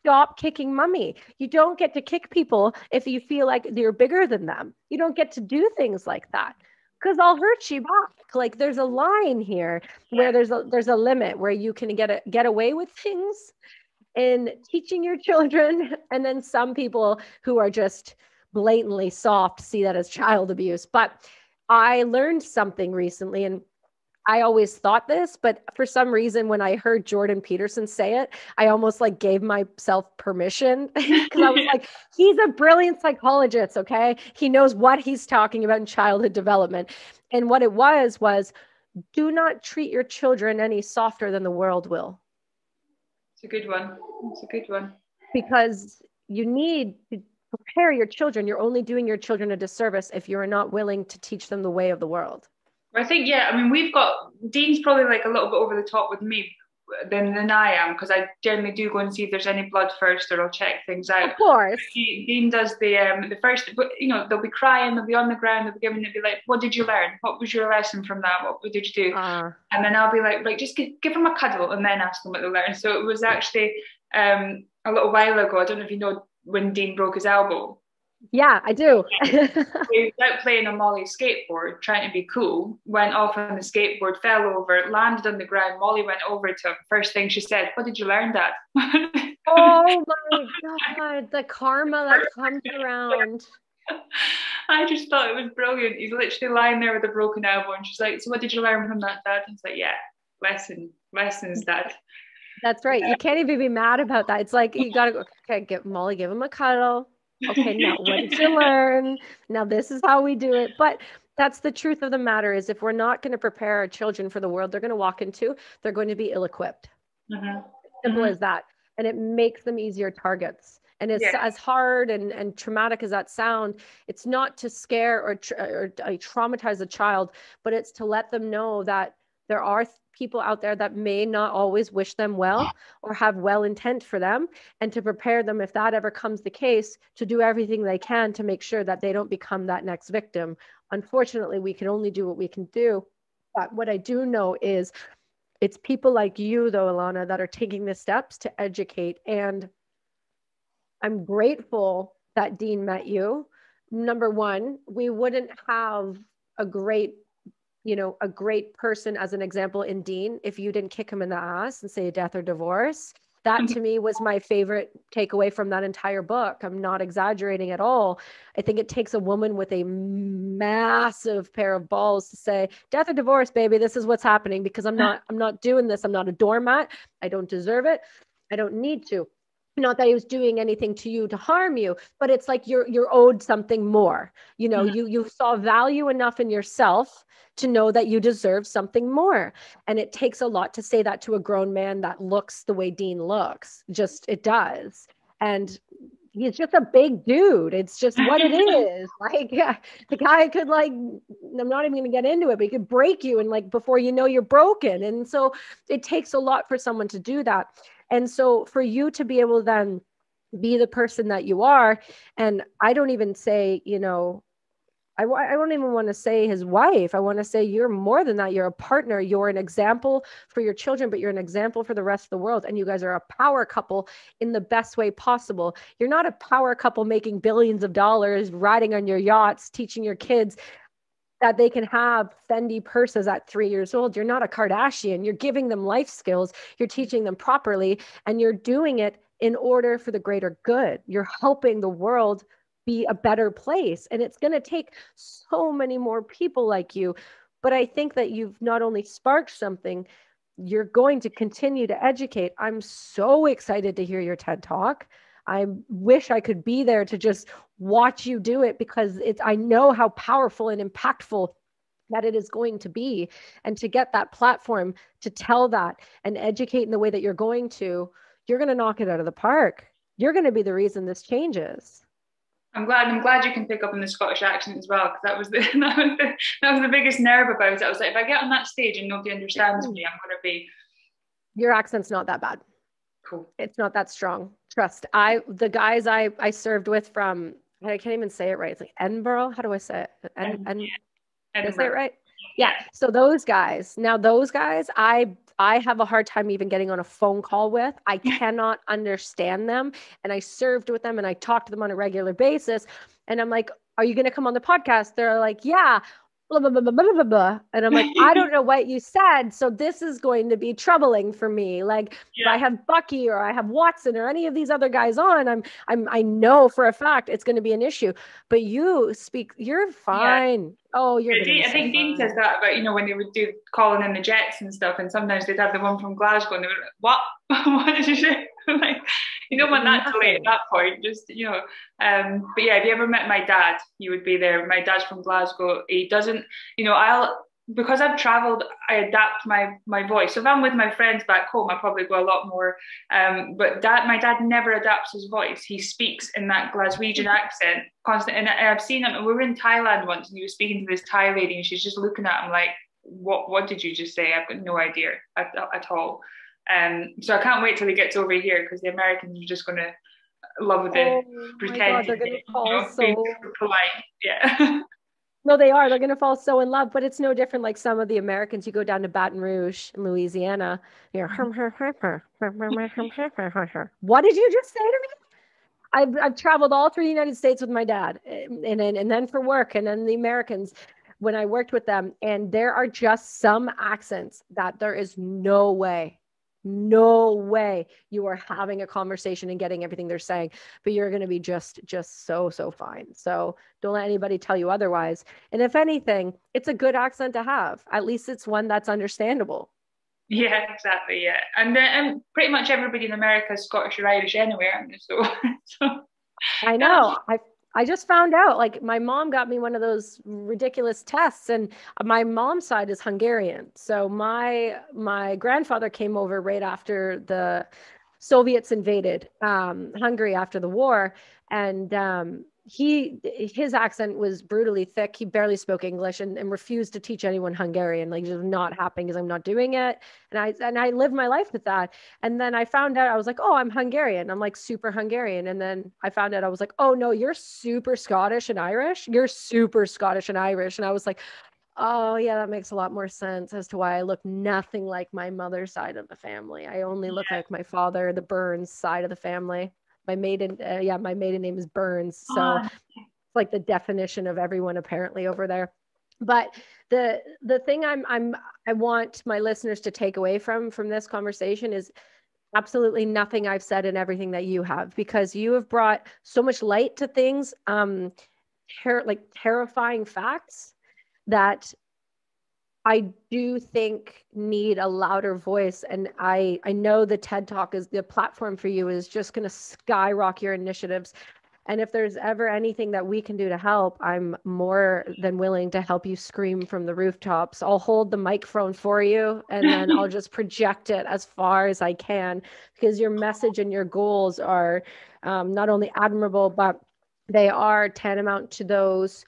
Stop kicking mummy. You don't get to kick people if you feel like you're bigger than them. You don't get to do things like that because I'll hurt you back. Like there's a line here where there's a there's a limit where you can get a, get away with things in teaching your children, and then some people who are just blatantly soft see that as child abuse. But I learned something recently, and I always thought this, but for some reason, when I heard Jordan Peterson say it, I almost like gave myself permission because I was like, he's a brilliant psychologist. Okay. He knows what he's talking about in childhood development. And what it was, was do not treat your children any softer than the world will. It's a good one. It's a good one. Because you need to prepare your children. You're only doing your children a disservice if you're not willing to teach them the way of the world. I think yeah. I mean, we've got Dean's probably like a little bit over the top with me than than I am because I generally do go and see if there's any blood first, or I'll check things out. Of course, he, Dean does the um the first, but you know they'll be crying, they'll be on the ground, they'll be giving it, be like, "What did you learn? What was your lesson from that? What, what did you do?" Uh. And then I'll be like, "Right, just give, give them a cuddle and then ask them what they learned." So it was actually um a little while ago. I don't know if you know when Dean broke his elbow. Yeah, I do. he was out playing on Molly skateboard, trying to be cool, went off on the skateboard, fell over, landed on the ground. Molly went over to him. First thing she said, What did you learn, Dad? oh my God, the karma that comes around. I just thought it was brilliant. He's literally lying there with a broken elbow, and she's like, So, what did you learn from that, Dad? And he's like, Yeah, lesson, lessons, Dad. That's right. You can't even be mad about that. It's like you gotta go, okay, get Molly, give him a cuddle okay now what did you learn? Now this is how we do it. But that's the truth of the matter is if we're not going to prepare our children for the world they're going to walk into they're going to be ill-equipped. Mm-hmm. simple mm-hmm. as that. And it makes them easier targets. And it's as hard and, and traumatic as that sound it's not to scare or, tra- or uh, traumatize a child but it's to let them know that there are people out there that may not always wish them well or have well intent for them and to prepare them if that ever comes the case to do everything they can to make sure that they don't become that next victim. Unfortunately we can only do what we can do. But what i do know is it's people like you though alana that are taking the steps to educate and i'm grateful that dean met you. Number one we wouldn't have a great you know, a great person as an example in Dean if you didn't kick him in the ass and say death or divorce. That mm-hmm. to me was my favorite takeaway from that entire book. I'm not exaggerating at all. I think it takes a woman with a massive pair of balls to say, death or divorce, baby, this is what's happening because I'm not, I'm not doing this. I'm not a doormat. I don't deserve it. I don't need to not that he was doing anything to you to harm you but it's like you're you're owed something more you know mm-hmm. you you saw value enough in yourself to know that you deserve something more. And it takes a lot to say that to a grown man that looks the way Dean looks. Just it does. And he's just a big dude. It's just what it is. Like yeah, the guy could like I'm not even going to get into it, but he could break you and like before you know you're broken. And so it takes a lot for someone to do that. And so for you to be able then be the person that you are and I don't even say, you know, I, I don't even want to say his wife. I want to say you're more than that. You're a partner. You're an example for your children, but you're an example for the rest of the world. And you guys are a power couple in the best way possible. You're not a power couple making billions of dollars, riding on your yachts, teaching your kids that they can have Fendi purses at three years old. You're not a Kardashian. You're giving them life skills. You're teaching them properly, and you're doing it in order for the greater good. You're helping the world be a better place. And it's going to take so many more people like you. But I think that you've not only sparked something, you're going to continue to educate. I'm so excited to hear your TED talk. I wish I could be there to just watch you do it because it's I know how powerful and impactful that it is going to be and to get that platform to tell that and educate in the way that you're going to you're going to knock it out of the park you're going to be the reason this changes I'm glad. I'm glad you can pick up on the Scottish accent as well, because that was the that was the that was the biggest nerve about it. I was like, if I get on that stage and nobody understands mm. me, I'm gonna be. Your accent's not that bad. Cool. It's not that strong. Trust. I the guys I I served with from I can't even say it right. It's like Edinburgh. How do I say it? Yeah. Did I say it right? Yeah. So those guys, now those guys, I I have a hard time even getting on a phone call with. I cannot understand them. And I served with them and I talked to them on a regular basis. And I'm like, are you going to come on the podcast? They're like, yeah blah, blah, blah, blah, blah, blah. And I'm like, I don't know what you said. So this is going to be troubling for me. Like yeah. if I have Bucky or I have Watson or any of these other guys on, I'm I'm I know for a fact it's going to be an issue. But you speak, you're fine. Yeah. Oh, you're. Yeah, I think Dean says that about you know when they would do calling in the Jets and stuff, and sometimes they'd have the one from Glasgow, and they were like, "What? what did you say?" like you don't want that delay at that point. Just you know, um, but yeah, if you ever met my dad, you would be there. My dad's from Glasgow. He doesn't, you know, I'll because I've travelled, I adapt my my voice. So if I'm with my friends back home, I probably go a lot more. Um, but dad, my dad never adapts his voice. He speaks in that Glaswegian accent constant. And I've seen him. We were in Thailand once, and he was speaking to this Thai lady, and she's just looking at him like, "What? What did you just say? I've got no idea at, at all." Um, so I can't wait till he gets over here because the Americans are just going to love the oh pretend. they're going to fall you know, so polite. Yeah. no, they are. They're going to fall so in love, but it's no different. Like some of the Americans, you go down to Baton Rouge in Louisiana. You're, what did you just say to me? I've, I've traveled all through the United States with my dad and, and, and then for work and then the Americans when I worked with them. And there are just some accents that there is no way no way you are having a conversation and getting everything they're saying but you're going to be just just so so fine. So don't let anybody tell you otherwise. And if anything it's a good accent to have. At least it's one that's understandable. Yeah exactly yeah. And uh, and pretty much everybody in america is scottish or irish anywhere so, so i know. I I just found out like my mom got me one of those ridiculous tests and my mom's side is Hungarian. So my my grandfather came over right after the Soviets invaded um, Hungary after the war and um, he his accent was brutally thick. He barely spoke english and, and refused to teach anyone hungarian like just not happening because i'm not doing it. And i and i lived my life with that. And then i found out i was like oh i'm hungarian. I'm like super hungarian. And then i found out i was like oh no you're super scottish and irish? You're super scottish and irish. And i was like oh yeah that makes a lot more sense as to why i look nothing like my mother's side of the family. I only look yeah. like my father the burns side of the family my maiden uh, yeah my maiden name is burns so oh. it's like the definition of everyone apparently over there but the the thing i'm i'm i want my listeners to take away from from this conversation is absolutely nothing i've said and everything that you have because you have brought so much light to things um ter- like terrifying facts that I do think need a louder voice, and I I know the TED Talk is the platform for you is just going to skyrocket your initiatives. And if there's ever anything that we can do to help, I'm more than willing to help you scream from the rooftops. I'll hold the microphone for you and then I'll just project it as far as I can because your message and your goals are um, not only admirable, but they are tantamount to those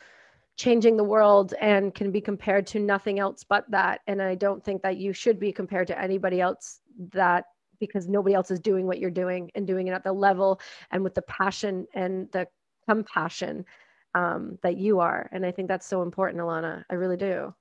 changing the world and can be compared to nothing else but that. And I don't think that you should be compared to anybody else that because nobody else is doing what you're doing and doing it at the level and with the passion and the compassion um, that you are. And I think that's so important, Alana. I really do.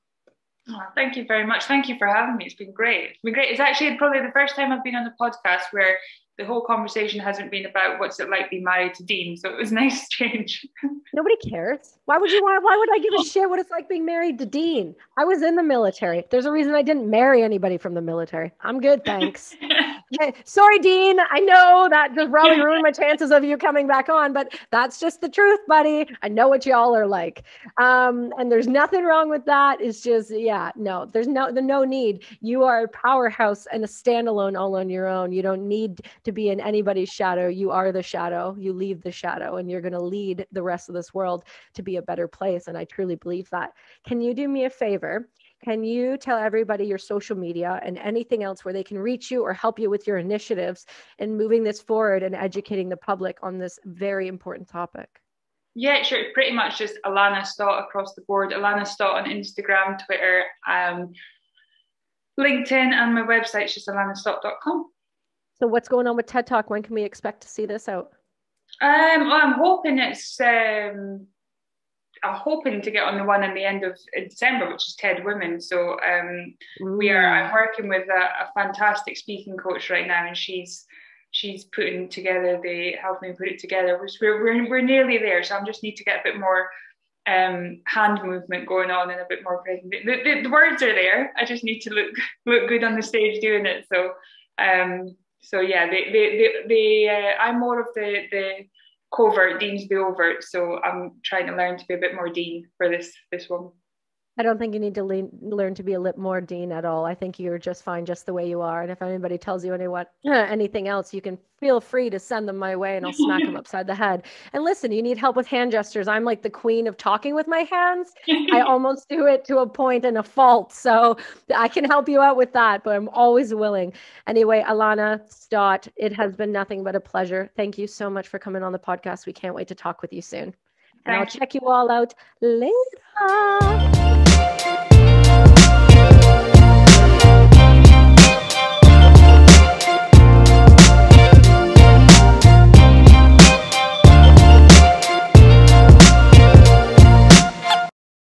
Oh, thank you very much. Thank you for having me. It's been great. It's been great. It's actually probably the first time I've been on the podcast where the whole conversation hasn't been about what's it like being married to Dean. So it was nice change. Nobody cares. Why would you want? Why would I give a shit what it's like being married to Dean? I was in the military. There's a reason I didn't marry anybody from the military. I'm good, thanks. Sorry, Dean. I know that just probably ruined my chances of you coming back on, but that's just the truth, buddy. I know what y'all are like. Um, and there's nothing wrong with that. It's just, yeah, no, there's no the no need. You are a powerhouse and a standalone all on your own. You don't need to be in anybody's shadow. You are the shadow. You leave the shadow, and you're gonna lead the rest of this world to be a better place. And I truly believe that. Can you do me a favor? Can you tell everybody your social media and anything else where they can reach you or help you with your initiatives in moving this forward and educating the public on this very important topic? Yeah, sure. Pretty much just Alana Stott across the board. Alana Stott on Instagram, Twitter, um, LinkedIn, and my website is just alanastott.com. So, what's going on with TED Talk? When can we expect to see this out? Um, well, I'm hoping it's um, I'm hoping to get on the one in the end of December, which is TED Women. So um, we are. I'm working with a, a, fantastic speaking coach right now, and she's she's putting together the help me put it together. Which we're we're, we're nearly there. So I just need to get a bit more um, hand movement going on and a bit more present. The, the, the, words are there. I just need to look look good on the stage doing it. So um, so yeah, the the the, the uh, I'm more of the the covert, Dean's the overt. So I'm trying to learn to be a bit more Dean for this this one. I don't think you need to le- learn to be a lip more Dean at all. I think you're just fine just the way you are. And if anybody tells you any what, anything else, you can feel free to send them my way and I'll smack them upside the head. And listen, you need help with hand gestures. I'm like the queen of talking with my hands. I almost do it to a point and a fault. So I can help you out with that, but I'm always willing. Anyway, Alana Stott, it has been nothing but a pleasure. Thank you so much for coming on the podcast. We can't wait to talk with you soon. And I'll check you all out later.